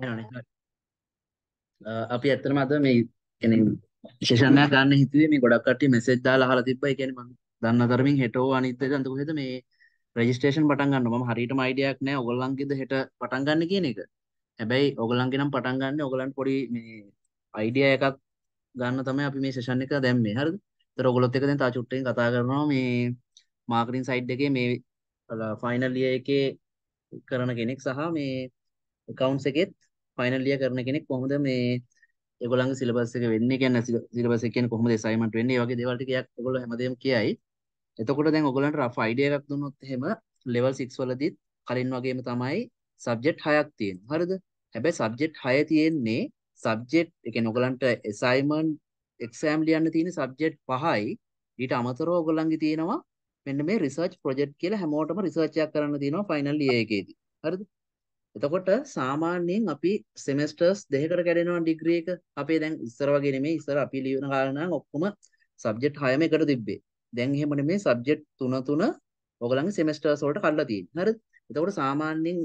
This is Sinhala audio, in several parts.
එනවනේ හරි. අ, අපි ඇත්තටම අද මේ කියන්නේ සෙෂන් එකක් ගන්න හිතුවේ මේ ගොඩක් කට්ටිය මෙසේජ් දාලා අහලා තිබ්බා. ඒ කියන්නේ මම දන්න තරමින් හෙටෝ අනිත් එදා කොහෙද මේ රෙජිස්ට්‍රේෂන් පටන් ගන්නවා. මම හරියටම අයිඩියාවක් නැහැ ඔයගොල්ලන්ගේද හෙට පටන් ගන්න කියන එක. හැබැයි ඔයගොල්ලන්ගේ නම් පටන් ගන්න ඔයගොල්ලන්ට පොඩි මේ අයිඩියා එකක් ගන්න තමයි අපි මේ සෙෂන් එක දැම්මේ. හරිද? ඒතර ඔයගොල්ලොත් එක්ක දැන් තා චුට්ටකින් කතා කරනවා මේ මාකටිං සයිඩ් එකේ මේ ෆයිනල් ඉයර් එකේ කරන කෙනෙක් සහ මේ accounts එකෙත් ෆයිනල් ඉයර් කරන කෙනෙක් කොහොමද මේ ඒගොල්ලන්ගේ සිලබස් එක වෙන්නේ කියන්නේ සිලබස් එක කියන්නේ කොහොමද අසයින්මන්ට් වෙන්නේ ඒ වගේ දේවල් ටික යක් ඔයගොල්ලෝ හැමදේම කියයි. එතකොට දැන් ඔයගොල්ලන්ට රෆ් අයිඩියා එකක් දුන්නොත් එහෙම ලෙවල් 6 වලදීත් කලින් වගේම තමයි සබ්ජෙක්ට් 6ක් තියෙනවා. හරිද? හැබැයි සබ්ජෙක්ට් 6 තියෙන්නේ සබ්ජෙක්ට් ඒ කියන්නේ ඔයගොල්ලන්ට අසයින්මන්ට් එක්සෑම් ලියන්න තියෙන සබ්ජෙක්ට් 5යි ඊට අමතරව ඔයගොල්ලන්ගේ තියෙනවා මෙන්න මේ රිසර්ච් ප්‍රොජෙක්ට් කියලා හැමෝටම රිසර්ච් එකක් කරන්න තියෙනවා ෆයිනල් ඉයර් එකේදී. හරිද? එතකොට සාමාන්‍යයෙන් අපි සෙමෙස්ටර්ස් දෙකකට කැඩෙනවා ඩිග්‍රී එක. අපේ දැන් ඉස්සර වගේ නෙමෙයි ඉස්සර අපි ලියන කාලේ නම් ඔක්කොම සබ්ජෙක්ට් 6ම එකට තිබ්බේ. දැන් එහෙම නෙමෙයි සබ්ජෙක්ට් 3 3 ඔයගලන්ගේ සෙමෙස්ටර්ස් වලට කඩලා තියෙන්නේ. හරිද? එතකොට සාමාන්‍යයෙන්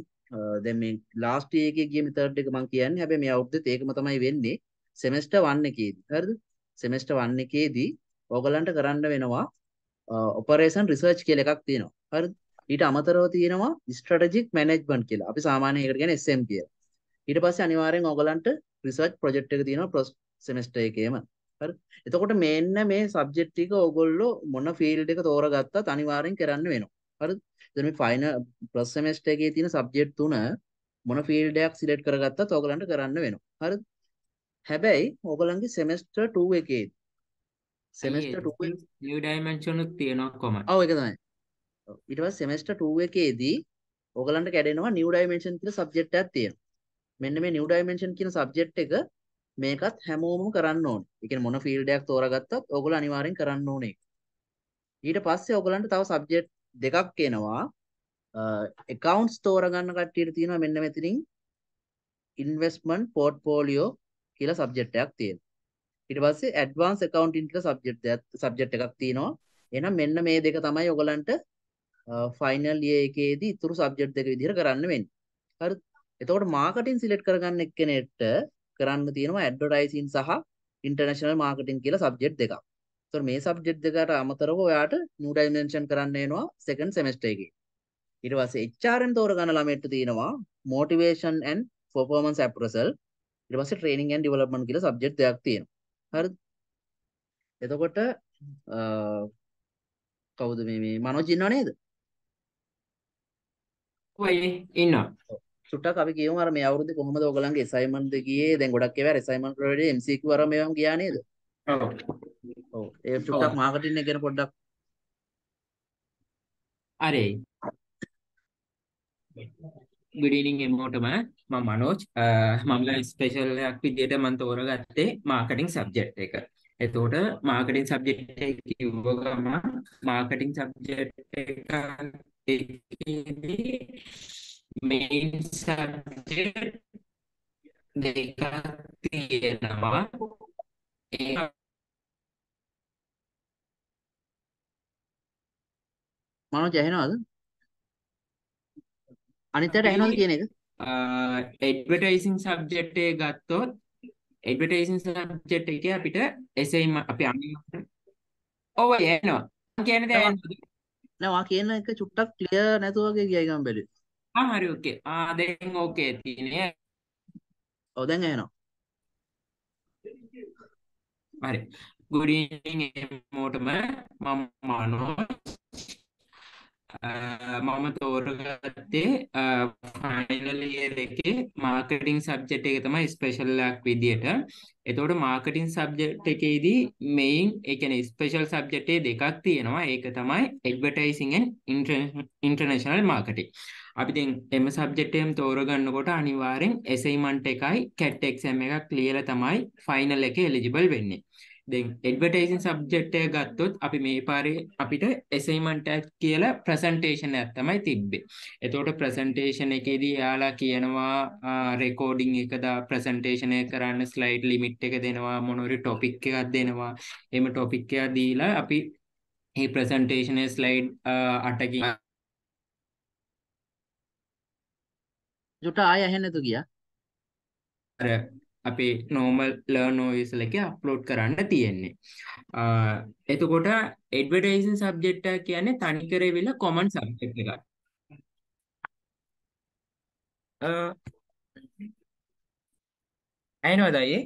දැන් මේ ලාස්ට් ඉයර් එකේ ගිය මෙතඩ් එක මම කියන්නේ. හැබැයි මේ අවුරුද්දේත් ඒකම තමයි වෙන්නේ. සෙමෙස්ටර් 1 එකේදී. හරිද? සෙමෙස්ටර් 1 එකේදී ඔයගලන්ට කරන්න වෙනවා ඔපරේෂන් රිසර්ච් කියලා එකක් තියෙනවා. හරිද? ඊට අමතරව තියෙනවා ස්ට්‍රැටජික් මැනේජ්මන්ට් කියලා. අපි සාමාන්‍යයෙන් ඒකට කියන්නේ SM කියලා. ඊට පස්සේ අනිවාර්යෙන් ඔයගලන්ට රිසර්ච් ප්‍රොජෙක්ට් එක තියෙනවා සෙමෙස්ටර් එකේම. හරි. එතකොට මෙන්න මේ සබ්ජෙක්ට් ටික ඔයගොල්ලෝ මොන ෆීල්ඩ් එක තෝරගත්තත් අනිවාර්යෙන් කරන්න වෙනවා. හරිද? එතන මේ ෆයිනල් ප්ලස් සෙමෙස්ටර් එකේ තියෙන සබ්ජෙක්ට් තුන මොන ෆීල්ඩ් එකක් සිලෙක්ට් කරගත්තත් ඔයගලන්ට කරන්න වෙනවා. හරිද? හැබැයි ඔයගලන්ගේ සෙමෙස්ටර් 2 එකේ සෙමෙස්ටර් 2 නිව් ඩයිමන්ෂන් උත් තියෙනවා කොහමද? ඔව් ඒක තමයි. ඊට පස්සේ සෙමෙස්ටර් 2 එකේදී ඔයගලන්ට කැඩෙනවා නිව් ඩයිමෙන්ෂන් කියලා සබ්ජෙක්ට් එකක් තියෙනවා. මෙන්න මේ නිව් ඩයිමෙන්ෂන් කියන සබ්ජෙක්ට් එක මේකත් හැමෝම කරන්න ඕනේ. ඒ කියන්නේ මොන ෆීල්ඩ් එකක් තෝරාගත්තත් ඔයගොල්ලෝ අනිවාර්යෙන් කරන්න ඕනේ. ඊට පස්සේ ඔයගලන්ට තව සබ්ජෙක්ට් දෙකක් එනවා. accounts තෝරගන්න කට්ටියට තියෙනවා මෙන්න මෙතනින් investment portfolio කියලා සබ්ජෙක්ට් එකක් තියෙනවා. ඊට පස්සේ advanced accounting කියලා සබ්ජෙක්ට් එකක් සබ්ජෙක්ට් එකක් තියෙනවා. එහෙනම් මෙන්න මේ දෙක තමයි ඔයගලන්ට ෆයිනල් ඉයර් එකේදී ඉතුරු සබ්ජෙක්ට් දෙක විදිහට කරන්න වෙන්නේ. හරිද? එතකොට මාකටිං සිලෙක්ට් කරගන්න එක්කෙනෙක්ට කරන්න තියෙනවා ඇඩ්වර්ටයිසින් සහ ඉන්ටර්නැෂනල් මාකටිං කියලා සබ්ජෙක්ට් දෙකක්. ඒතකොට මේ සබ්ජෙක්ට් දෙකට අමතරව ඔයාට නිව් ඩයිමෙන්ෂන් කරන්න වෙනවා සෙකන්ඩ් සෙමෙස්ටර් එකේ. ඊට පස්සේ HRM තෝරගන්න ළමයට තියෙනවා motivation and performance appraisal. ඊට පස්සේ training and development කියලා සබ්ජෙක්ට් දෙකක් තියෙනවා. හරිද? එතකොට කවුද මේ මේ මනෝජ් ඉන්නව නේද? ඔය ඉන්නවා. චුට්ටක් අපි කියමු අර මේ අවුරුද්දේ කොහොමද ඔයගලන්ගේ assignment දෙක ගියේ? දැන් ගොඩක් ඒවා assignment වලදී MCQ වර මේවම ගියා නේද? ඔව්. ඔව්. ඒ චුට්ටක් මාකටිං එක ගැන පොඩ්ඩක් හරි. good evening එමෝටම මම මනෝජ් මම ස්පෙෂල් එකක් විදිහට මම තෝරගත්තේ මාකටිං සබ්ජෙක්ට් එක. එතකොට මාකටිං සබ්ජෙක්ට් එක කිව්ව ගමන් මාකටිං සබ්ජෙක්ට් එක එකේදී මේන් සබ්ජෙක්ට් දෙකක් තියෙනවා ඒ මනෝජ් ඇහෙනවද? අනිත්යට ඇහෙනවද කියන එක? ඇඩ්වර්ටයිසින් සබ්ජෙක්ට් එක ගත්තොත් ඇඩ්වර්ටයිසින් සබ්ජෙක්ට් එකේ අපිට එසේම අපි අනිවාර්යෙන් ඔව් එනවා කියන දේ නෑ වා කියන එක චුට්ටක් ක්ලියර් නැතුව වගේ ගියයි ගම් බැලුවේ. ආ හරි ඕකේ ආ දැන් ඕකේ තියෙන්නේ ඔව් දැන් ඇහෙනවා. හරි. Good evening එමෝටම මම මනෝජ් මම තෝරගත්තේ ෆයිනල් ඉයර් එකේ මාකටිං සබ්ජෙක්ට් එක තමයි ස්පෙෂල් එකක් විදියට. එතකොට මාකටිං සබ්ජෙක්ට් එකේදී මෙයින් ඒ කියන්නේ ස්පෙෂල් සබ්ජෙක්ට් දෙකක් තියෙනවා. ඒක තමයි ඇඩ්වර්ටයිසිං ඇන්ඩ් ඉන්ටර්නැෂනල් මාකටිං. අපි දැන් එම සබ්ජෙක්ට් එකම තෝරගන්නකොට අනිවාර්යෙන් ඇසයින්මන්ට් එකයි CAT එක්සෑම් එකක් ලියලා තමයි ෆයිනල් එකේ එලිජිබල් වෙන්නේ. දැන් ඇඩ්වර්ටයිසින් සබ්ජෙක්ට් එක ගත්තොත් අපි මේ පාරේ අපිට assignment එකක් කියලා ප්‍රසන්ටේෂන් එකක් තමයි තිබ්බේ. එතකොට ප්‍රසන්ටේෂන් එකේදී යාලා කියනවා රෙකෝඩින් එක දා ප්‍රසන්ටේෂන් එක කරන්න ස්ලයිඩ් ලිමිට් එක දෙනවා මොනෝරි ටොපික් එකක් දෙනවා. එimhe ටොපික් එක දීලා අපි මේ ප්‍රසන්ටේෂන් ස්ලයිඩ් අටකින් ජොට ආය ඇහෙන්නේ නැතු ගියා. අර අපේ learn OS එකේ අප්ලෝඩ් කරන්න තියෙන්නේ. එතකොට subject එක කියන්නේ තනිකර වෙල common subject එකක්. ඇයිනවද අයියේ?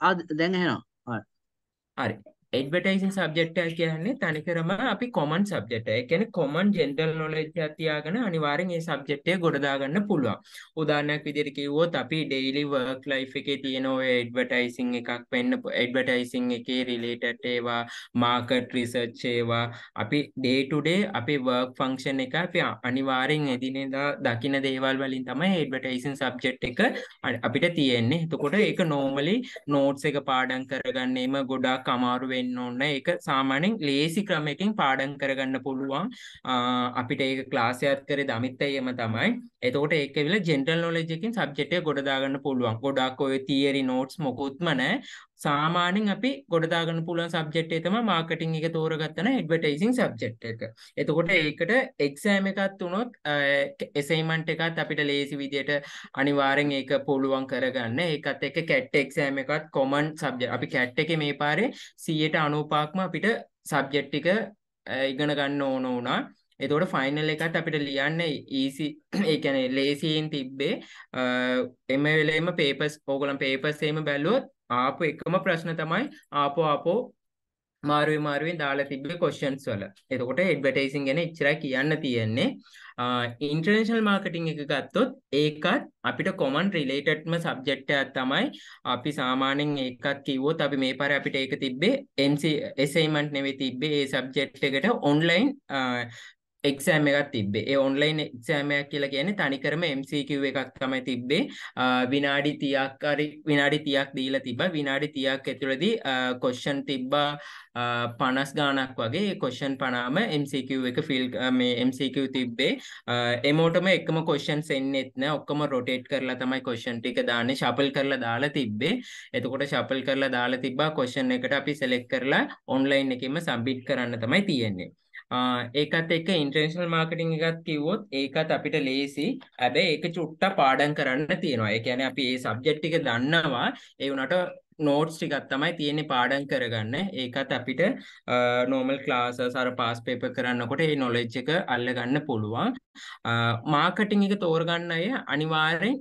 ආ දැන් ඇහෙනවා. හරි. ඇඩ්වර්ටයිසින් සබ්ජෙක්ට් එක කියන්නේ තනිකරම අපි කොමන් සබ්ජෙක්ට් එක. ඒ කියන්නේ කොමන් ජෙනරල් නොලෙජ් එකක් තියාගෙන අනිවාර්යෙන් ඒ සබ්ජෙක්ට් එක ගොඩ දාගන්න පුළුවන්. උදාහරණයක් විදිහට කිව්වොත් අපි ඩේලි වර්ක් ලයිෆ් එකේ තියෙන ඔය ඇඩ්වර්ටයිසින් එකක් වෙන්න ඇඩ්වර්ටයිසින් එකේ රිලේටඩ් ඒවා මාකට් රිසර්ච් ඒවා අපි ඩේ ටු ඩේ අපේ වර්ක් ෆන්ක්ෂන් එක අපි අනිවාර්යෙන් එදිනෙදා දකින දේවල් වලින් තමයි ඇඩ්වර්ටයිසින් සබ්ජෙක්ට් එක අපිට තියෙන්නේ. එතකොට ඒක නෝමලි නෝට්ස් එක පාඩම් කරගන්නේම ගොඩාක් අමාරු වෙන්න ඕන. ඒක සාමාන්‍යයෙන් ලේසි ක්‍රමයකින් පාඩම් කරගන්න පුළුවන්. අපිට ඒක ක්ලාස් එකක් කරේ දමිත් අයියම තමයි. එතකොට ඒක විල ජෙනරල් නොලෙජ් එකකින් සබ්ජෙක්ට් එක ගොඩ දාගන්න පුළුවන්. ගොඩක් ඔය තියරි නෝට්ස් මොකුත්ම නැහැ සාමාන්‍යයෙන් අපි ගොඩ දාගන්න පුළුවන් සබ්ජෙක්ට් එක තමයි මාකටිං එක තෝරගත්තන ඇඩ්වර්ටයිසින් සබ්ජෙක්ට් එක. එතකොට ඒකට එක්සෑම් එකක් වුණොත් ඇසයින්මන්ට් එකත් අපිට ලේසි විදියට අනිවාර්යෙන් ඒක පුළුවන් කරගන්න. ඒකත් එක්ක කැට් එක්සෑම් එකත් කොමන් සබ්ජෙක්ට්. අපි කැට් එකේ මේ පාරේ 195ක්ම අපිට සබ්ජෙක්ට් එක ඉගෙන ගන්න ඕන වුණා. එතකොට ෆයිනල් එකත් අපිට ලියන්න ඊසි ඒ කියන්නේ ලේසියෙන් තිබ්බේ එම වෙලේම පේපර්ස් ඕගොල්ලන් පේපර්ස් එහෙම බැලුවොත් ආපු එකම ප්‍රශ්න තමයි ආපෝ ආපෝ මාරුවේ මාරුවෙන් දාලා තිබ්බේ questions වල. එතකොට ඇඩ්වර්ටයිසින් ගැන එච්චරයි කියන්න තියෙන්නේ. ඉන්ටර්නේෂනල් මාර්කටිං එක ගත්තොත් ඒකත් අපිට කොමන් රිලේටඩ්ම සබ්ජෙක්ට් එකක් තමයි. අපි සාමාන්‍යයෙන් ඒකත් කිව්වොත් අපි මේ පාරේ අපිට ඒක තිබ්බේ MC assignment නෙවෙයි තිබ්බේ ඒ සබ්ජෙක්ට් එකට ඔන්ලයින් එක්සෑම් එකක් තිබ්බේ. ඒ ඔන්ලයින් එක්සෑම් එකක් කියලා කියන්නේ තනිකරම MCQ එකක් තමයි තිබ්බේ. විනාඩි 30ක් හරි විනාඩි 30ක් දීලා තිබ්බා. විනාඩි 30ක් ඇතුළතදී ක්වෙස්චන් තිබ්බා. 50 ගාණක් වගේ ඒ ක්වෙස්චන් 50ම MCQ එක ෆිල් මේ MCQ තිබ්බේ. එමෝටම එකම ක්වෙස්චන්ස් එන්නෙත් නෑ. ඔක්කොම රොටේට් කරලා තමයි ක්වෙස්චන් ටික දාන්නේ. ෂෆල් කරලා දාලා තිබ්බේ. එතකොට ෂෆල් කරලා දාලා තිබ්බා. ක්වෙස්චන් එකට අපි සෙලෙක්ට් කරලා ඔන්ලයින් එකෙම සබ්මිට් කරන්න තමයි තියෙන්නේ. ඒකත් එක්ක ඉන්ටර්නේෂනල් මාර්කටිං එකත් කිව්වොත් ඒකත් අපිට ලේසි. හැබැයි ඒක චුට්ටක් පාඩම් කරන්න තියෙනවා. ඒ කියන්නේ අපි මේ සබ්ජෙක්ට් ටික දන්නවා. ඒ වුණාට නෝට්ස් ටිකක් තමයි තියෙන්නේ පාඩම් කරගන්න. ඒකත් අපිට නෝමල් ක්ලාසස් අර පාස් පේපර් කරනකොට මේ නොලෙජ් එක අල්ලගන්න පුළුවන්. මාර්කටිං එක තෝරගන්න අය අනිවාර්යෙන්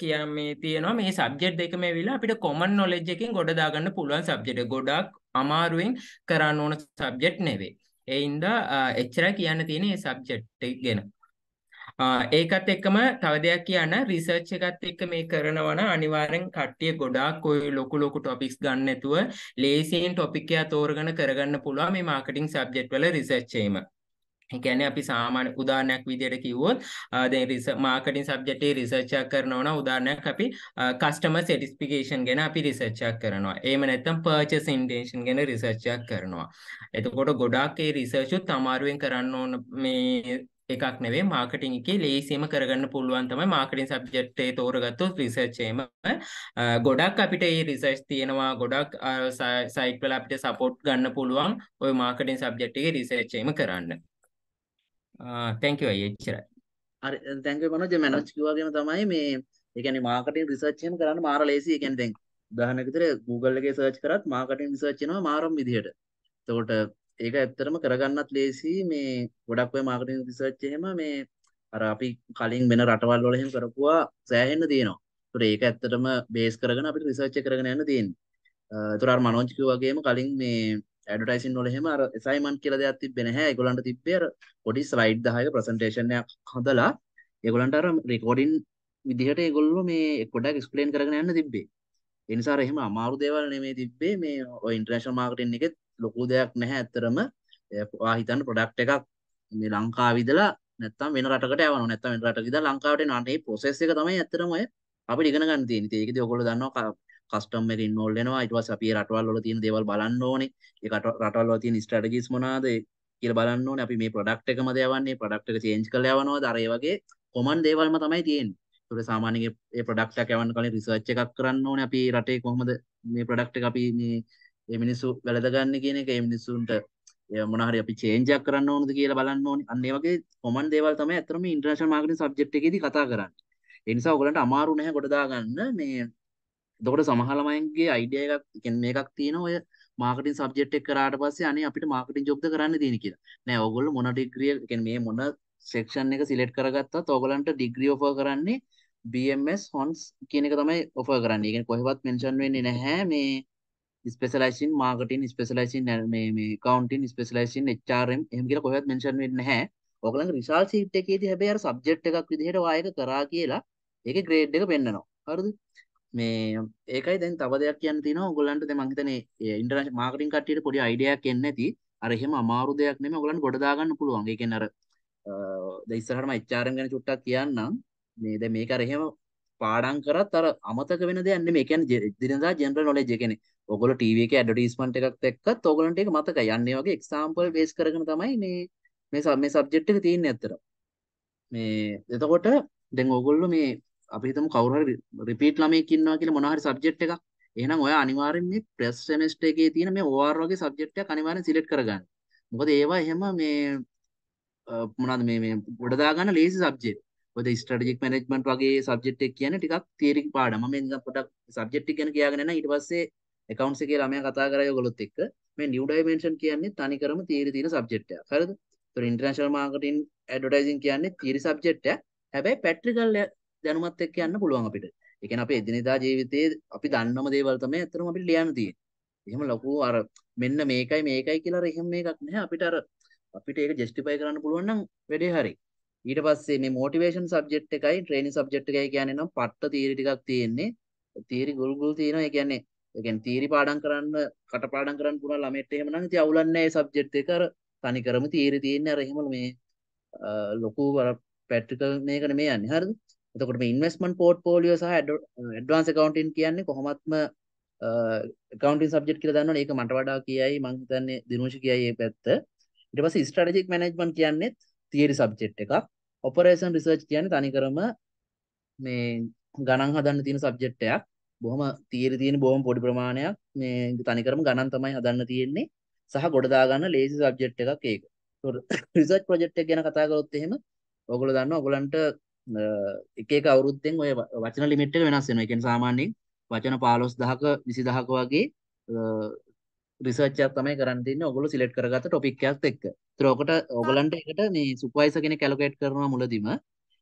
කියන්න මේ තියෙනවා මේ සබ්ජෙක්ට් දෙකම ඇවිල්ලා අපිට කොමන් නොලෙජ් එකකින් ගොඩ දාගන්න පුළුවන් සබ්ජෙක්ට්. ගොඩක් අමාරුවෙන් කරන්න ඕන සබ්ජෙක්ට් නෙවෙයි. ඒ හින්දා එච්චරයි කියන්න තියෙන්නේ මේ සබ්ජෙක්ට් එක ගැන. ඒකත් එක්කම තව දෙයක් කියන්න රිසර්ච් එකත් එක්ක මේ කරනවා නම් අනිවාර්යෙන් කට්ටිය ගොඩාක් ඔය ලොකු ලොකු ටොපික්ස් ගන්න නැතුව ලේසියෙන් ටොපික් එක තෝරගෙන කරගන්න පුළුවන් මේ මාකටිං සබ්ජෙක්ට් වල රිසර්ච් එකම. ඒ කියන්නේ අපි සාමාන්‍ය උදාහරණයක් විදිහට කිව්වොත් දැන් මාකටිං සබ්ජෙක්ට් එකේ රිසර්ච් එකක් කරනවා නම් උදාහරණයක් අපි කස්ටමර් සැටිස්ෆිකේෂන් ගැන අපි රිසර්ච් එකක් කරනවා. එහෙම නැත්නම් පර්චේස් ඉන්ටෙන්ෂන් ගැන රිසර්ච් එකක් කරනවා. එතකොට ගොඩාක් ඒ රිසර්ච් උත් අමාරුවෙන් කරන්න ඕන මේ එකක් නෙවෙයි මාකටිං එකේ ලේසියෙන්ම කරගන්න පුළුවන් තමයි මාකටිං සබ්ජෙක්ට් එක තෝරගත්තොත් රිසර්ච් එකම ගොඩක් අපිට මේ රිසර්ච් තියෙනවා ගොඩක් සයිට් වල අපිට සපෝට් ගන්න පුළුවන් ওই මාකටිං සබ්ජෙක්ට් එකේ රිසර්ච් එකම කරන්න තැංක uh, අයි එච්චරයි හරි තැංක මනෝජ මැනෝජ් කිව්වාගේම තමයි මේ ඒ කියන්නේ මාකටිං රිසර්ච් එහෙම කරන්න මාර ලේසි. ඒ කියන්නේ දැන් උදාහරණයක් විදිහට Google එකේ සර්ච් කරත් මාකටිං රිසර්ච් එනවා මාරම් විදිහට. එතකොට ඒක ඇත්තටම කරගන්නත් ලේසි. මේ ගොඩක් ඔය මාකටිං රිසර්ච් එහෙම මේ අර අපි කලින් වෙන රටවල් වල එහෙම කරපුවා සෑහෙන්න තියෙනවා. ඒතකොට ඒක ඇත්තටම බේස් කරගෙන අපිට රිසර්ච් එක කරගෙන යන්න තියෙන්නේ. ඒතර අර මනෝජ් කිව්වා වගේම කලින් මේ ඇඩ්වර්ටයිසින් වල එහෙම අර අසයින්මන්ට් කියලා දෙයක් තිබ්බේ නැහැ. ඒගොල්ලන්ට තිබ්බේ අර පොඩි ස්ලයිඩ් 10ක ප්‍රසන්ටේෂන් එකක් හදලා ඒගොල්ලන්ට අර රෙකෝඩින් විදිහට ඒගොල්ලෝ මේ පොඩ්ඩක් එක්ස්ප්ලেইন කරගෙන යන්න තිබ්බේ. ඒ නිසා අර එහෙම අමාරු දේවල් නෙමෙයි තිබ්බේ මේ ඔය ඉන්ටර්නැෂනල් මාකටිං එකෙත් ලොකු දෙයක් නැහැ ඇත්තරම. ඔයා හිතන්න ප්‍රොඩක්ට් එකක් මේ ලංකාවේ ඉඳලා නැත්තම් වෙන රටකට යවනවා. නැත්තම් වෙන රටකට ඉඳලා ලංකාවට එනවා. මේ ප්‍රොසෙස් එක තමයි ඇත්තටම ඔය අපිට ඉගෙන ගන්න තියෙන්නේ. ඒකදී ඔයගොල්ලෝ දන්නවා කස්ටම් එක ඉන්වෝල්ව් වෙනවා ඊට පස්සේ අපි රටවල් වල තියෙන දේවල් බලන්න ඕනේ ඒ රටවල් වල තියෙන ස්ට්‍රැටජිස් මොනවාද කියලා බලන්න ඕනේ අපි මේ ප්‍රොඩක්ට් එකමද යවන්නේ ප්‍රොඩක්ට් එක චේන්ජ් කරලා යවනවද අර ඒ වගේ කොමන් දේවල්ම තමයි තියෙන්නේ ඒකට සාමාන්‍යයෙන් ඒ ප්‍රොඩක්ට් එක යවන්න කලින් රිසර්ච් එකක් කරන්න ඕනේ අපි රටේ කොහොමද මේ ප්‍රොඩක්ට් එක අපි මේ මේ මිනිස්සු වැළඳගන්නේ කියන එක ඒ මිනිස්සුන්ට මොන හරි අපි චේන්ජ් එකක් කරන්න ඕනද කියලා බලන්න ඕනේ. අන්න ඒ වගේ කොමන් දේවල් තමයි අතරම ඉන්ටර්නැෂනල් මාකටිං සබ්ජෙක්ට් එකේදී කතා කරන්නේ. ඒ නිසා ඔයගලන්ට අමාරු නැහැ කොට දාගන්න මේ එතකොට සමහර ළමයින්ගේ අයිඩියා එකක් කියන්නේ මේකක් තියෙනවා ඔය මාකටිං සබ්ජෙක්ට් එක කරාට පස්සේ අනේ අපිට මාකටිං ජොබ්ද කරන්න තියෙන කියලා. නෑ ඕගොල්ලෝ මොන ඩිග්‍රිය කියන්නේ මේ මොන සෙක්ෂන් එක සිලෙක්ට් කරගත්තත් ඕගලන්ට ඩිග්‍රී ඔෆර් කරන්නේ BMS හොන්ස් කියන එක තමයි ඔෆර් කරන්නේ. ඒ කියන්නේ කොහෙවත් මෙන්ෂන් වෙන්නේ නැහැ මේ specialise in marketing specialise in මේ මේ accounting ස්පෙෂලායිස් ඉන් HRM එහෙම කියලා කොහෙවත් මෙන්ෂන් වෙන්නේ නැහැ. ඔයගලගේ රිසල්ට් ෂීට් එකේදී හැබැයි අර සබ්ජෙක්ට් එකක් විදිහට වායක කරා කියලා ඒකේ ග්‍රේඩ් එක පෙන්නනවා. හරිද? මේ ඒකයි දැන් තව දෙයක් කියන්න තියෙනවා ඔයගොල්ලන්ට දැන් මම හිතන්නේ ඉන්ටර්නැෂනල් මාකටිං කට්ටියට පොඩි අයිඩියා එකක් එන්නේ නැති අර එහෙම අමාරු දෙයක් නෙමෙයි ඔයගොල්ලන්ට ගොඩ දාගන්න පුළුවන්. ඒ කියන්නේ අර දැන් ඉස්සරහටම HRM ගැන චුට්ටක් කියන්නම්. මේ දැන් මේක අර එහෙම පාඩම් කරත් අර අමතක වෙන දෙයක් නෙමෙයි. ඒ කියන්නේ දිනදා ජෙනරල් නොලෙජ් ඒ කියන්නේ ඔයගොල්ලෝ ටීවී එකේ ඇඩ්වර්ටයිස්මන්ට් එකක් දැක්කත් ඔයගොල්ලන්ට ඒක මතකයි. යන්නේ වගේ එක්සැම්පල් බේස් කරගෙන තමයි මේ මේ මේ සබ්ජෙක්ට් එක තියෙන්නේ ඇත්තට. මේ එතකොට දැන් ඔයගොල්ලෝ මේ අපි හිතමු කවුරු හරි රිපීට් ළමයෙක් ඉන්නවා කියලා මොනවා හරි සබ්ජෙක්ට් එකක්. එහෙනම් ඔයා අනිවාර්යෙන් මේ ප්‍රෙස් සෙමෙස්ටර් එකේ තියෙන මේ OR වගේ සබ්ජෙක්ට් එකක් අනිවාර්යෙන් සිලෙක්ට් කරගන්න. මොකද ඒවා එහෙම මේ මොනවද මේ මේ ගොඩ දාගන්න ලේසි සබ්ජෙක්ට්. මොකද ස්ට්‍රැටජික් මැනේජ්මන්ට් වගේ සබ්ජෙක්ට් එක කියන්නේ ටිකක් තියරි පාඩම්. මම නිකන් පොඩක් සබ්ජෙක්ට් එක ගැන කියාගෙන යනවා. ඊට පස්සේ accounts එකේ ළමයා කතා කරා ඔයගොල්ලොත් එක්ක. මේ new dimension කියන්නේ තනිකරම තියරි තියෙන සබ්ජෙක්ට් එකක්. හරිද? ඒතර ඉන්ටර්නැෂනල් මාකටිං ඇඩ්වර්ටයිසින් කියන්නේ තියරි සබ්ජෙක්ට් එකක්. හැබැයි ප්‍රැක්ටිකල් දැනුමත් එක්ක යන්න පුළුවන් අපිට. ඒ කියන්නේ අපේ එදිනෙදා ජීවිතයේ අපි දන්නම දේවල් තමයි අතරම අපිට ලියන්න තියෙන්නේ. එහෙම ලොකු අර මෙන්න මේකයි මේකයි කියලා අර එහෙම මේකක් නැහැ. අපිට අර අපිට ඒක ජස්ටිෆයි කරන්න පුළුවන් නම් වැඩේ හරි. ඊට පස්සේ මේ මොටිවේෂන් සබ්ජෙක්ට් එකයි ට්‍රේනින් සබ්ජෙක්ට් එකයි කියන්නේ නම් පට්ට තීරි ටිකක් තියෙන්නේ. තීරි ගුල් ගුල් තියෙනවා. ඒ කියන්නේ ඒ කියන්නේ තීරි පාඩම් කරන්න කට පාඩම් කරන්න පුළුවන් ළමයට එහෙම නම් ඉතින් අවුලක් නැහැ ඒ සබ්ජෙක්ට් එක. අර තනිකරම තීරි තියෙන්නේ අර එහෙම මේ ලොකු අර ප්‍රැක්ටිකල් මේක නෙමෙයි යන්නේ. හරිද? එතකොට මේ ඉන්වෙස්ට්මන්ට් පෝර්ට්ෆෝලියෝ සහ ඇඩ්වාන්ස් accounting කියන්නේ කොහොමත්ම accounting subject කියලා දන්නවනේ ඒක මට වඩා කියයි මම හිතන්නේ දිනුෂි කියයි මේ පැත්ත. ඊට පස්සේ strategic management කියන්නේ theory subject එකක්. operation research කියන්නේ තනිකරම මේ ගණන් හදන්න තියෙන subject එකක්. බොහොම theory තියෙන බොහොම පොඩි ප්‍රමාණයක් මේ තනිකරම ගණන් තමයි හදන්න තියෙන්නේ. සහ ගොඩ දාගන්න lazy subject එකක් ඒක. රිසර්ච් ප්‍රොජෙක්ට් එක ගැන කතා කරොත් එහෙම ඔයගොල්ලෝ දන්නවා ඔයගලන්ට එක එක අවුරුද්දෙන් ඔය වචන ලිමිට් එක වෙනස් වෙනවා. ඒ කියන්නේ සාමාන්‍යයෙන් වචන 15000ක 20000ක වගේ රිසර්ච් එකක් තමයි කරන්න තියෙන්නේ. ඔයගොල්ලෝ සිලෙක්ට් කරගත්ත ටොපික් එකත් එක්ක. ඒතර ඔකට ඔයගලන්ට ඒකට මේ සුපර්වයිසර් කෙනෙක් ඇලොකේට් කරනවා මුලදීම.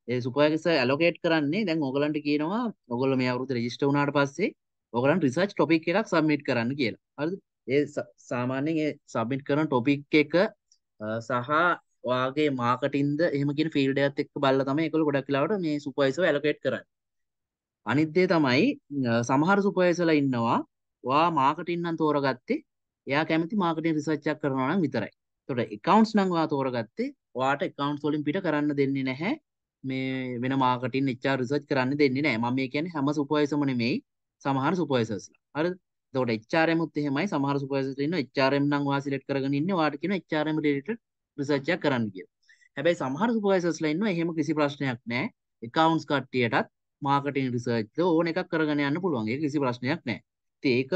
ඒ සුපර්වයිසර් ඇලොකේට් කරන්නේ දැන් ඔයගලන්ට කියනවා ඔයගොල්ලෝ මේ අවුරුද්ද රෙජිස්ටර් වුණාට පස්සේ ඔයගලන්ට රිසර්ච් ටොපික් එකක් සබ්මිට් කරන්න කියලා. හරිද? ඒ සාමාන්‍යයෙන් ඒ සබ්මිට් කරන ටොපික් එක සහ ඔයාගේ මාකටින්ද එහෙම කියන ෆීල්ඩ් එකත් එක්ක බලලා තමයි ඒගොල්ලෝ ගොඩක් වෙලාවට මේ සුපර්වයිසර්ව ඇලොකේට් කරන්නේ. අනිත් දේ තමයි සමහර සුපර්වයිසර්ලා ඉන්නවා ඔයා මාකටින් නම් තෝරගත්තේ එයා කැමති මාකටින් රිසර්ච් එකක් කරනවා නම් විතරයි. ඒතකොට accounts නම් ඔයා තෝරගත්තේ ඔයාට accounts වලින් පිට කරන්න දෙන්නේ නැහැ. මේ වෙන මාකටින් HR රිසර්ච් කරන්න දෙන්නේ නැහැ. මම මේ කියන්නේ හැම සුපර්වයිසර්ම නෙමෙයි සමහර සුපර්වයිසර්ස්ලා. හරිද? එතකොට HRM උත් එහෙමයි සමහර සුපර්වයිසර්ස්ලා ඉන්නවා HRM නම් ඔයා සිලෙක්ට් කරගෙන ඉන්නේ ඔයාට කියන HRM related රිසර්ච් එකක් කරන්න කියලා. හැබැයි සමහර සුපර්වයිසර්ස්ලා ඉන්නවා එහෙම කිසි ප්‍රශ්නයක් නැහැ. accounts කට්ටියටත් මාකටිං රිසර්ච් ඕන එකක් කරගෙන යන්න පුළුවන්. ඒක කිසි ප්‍රශ්නයක් නැහැ. ඉතින් ඒක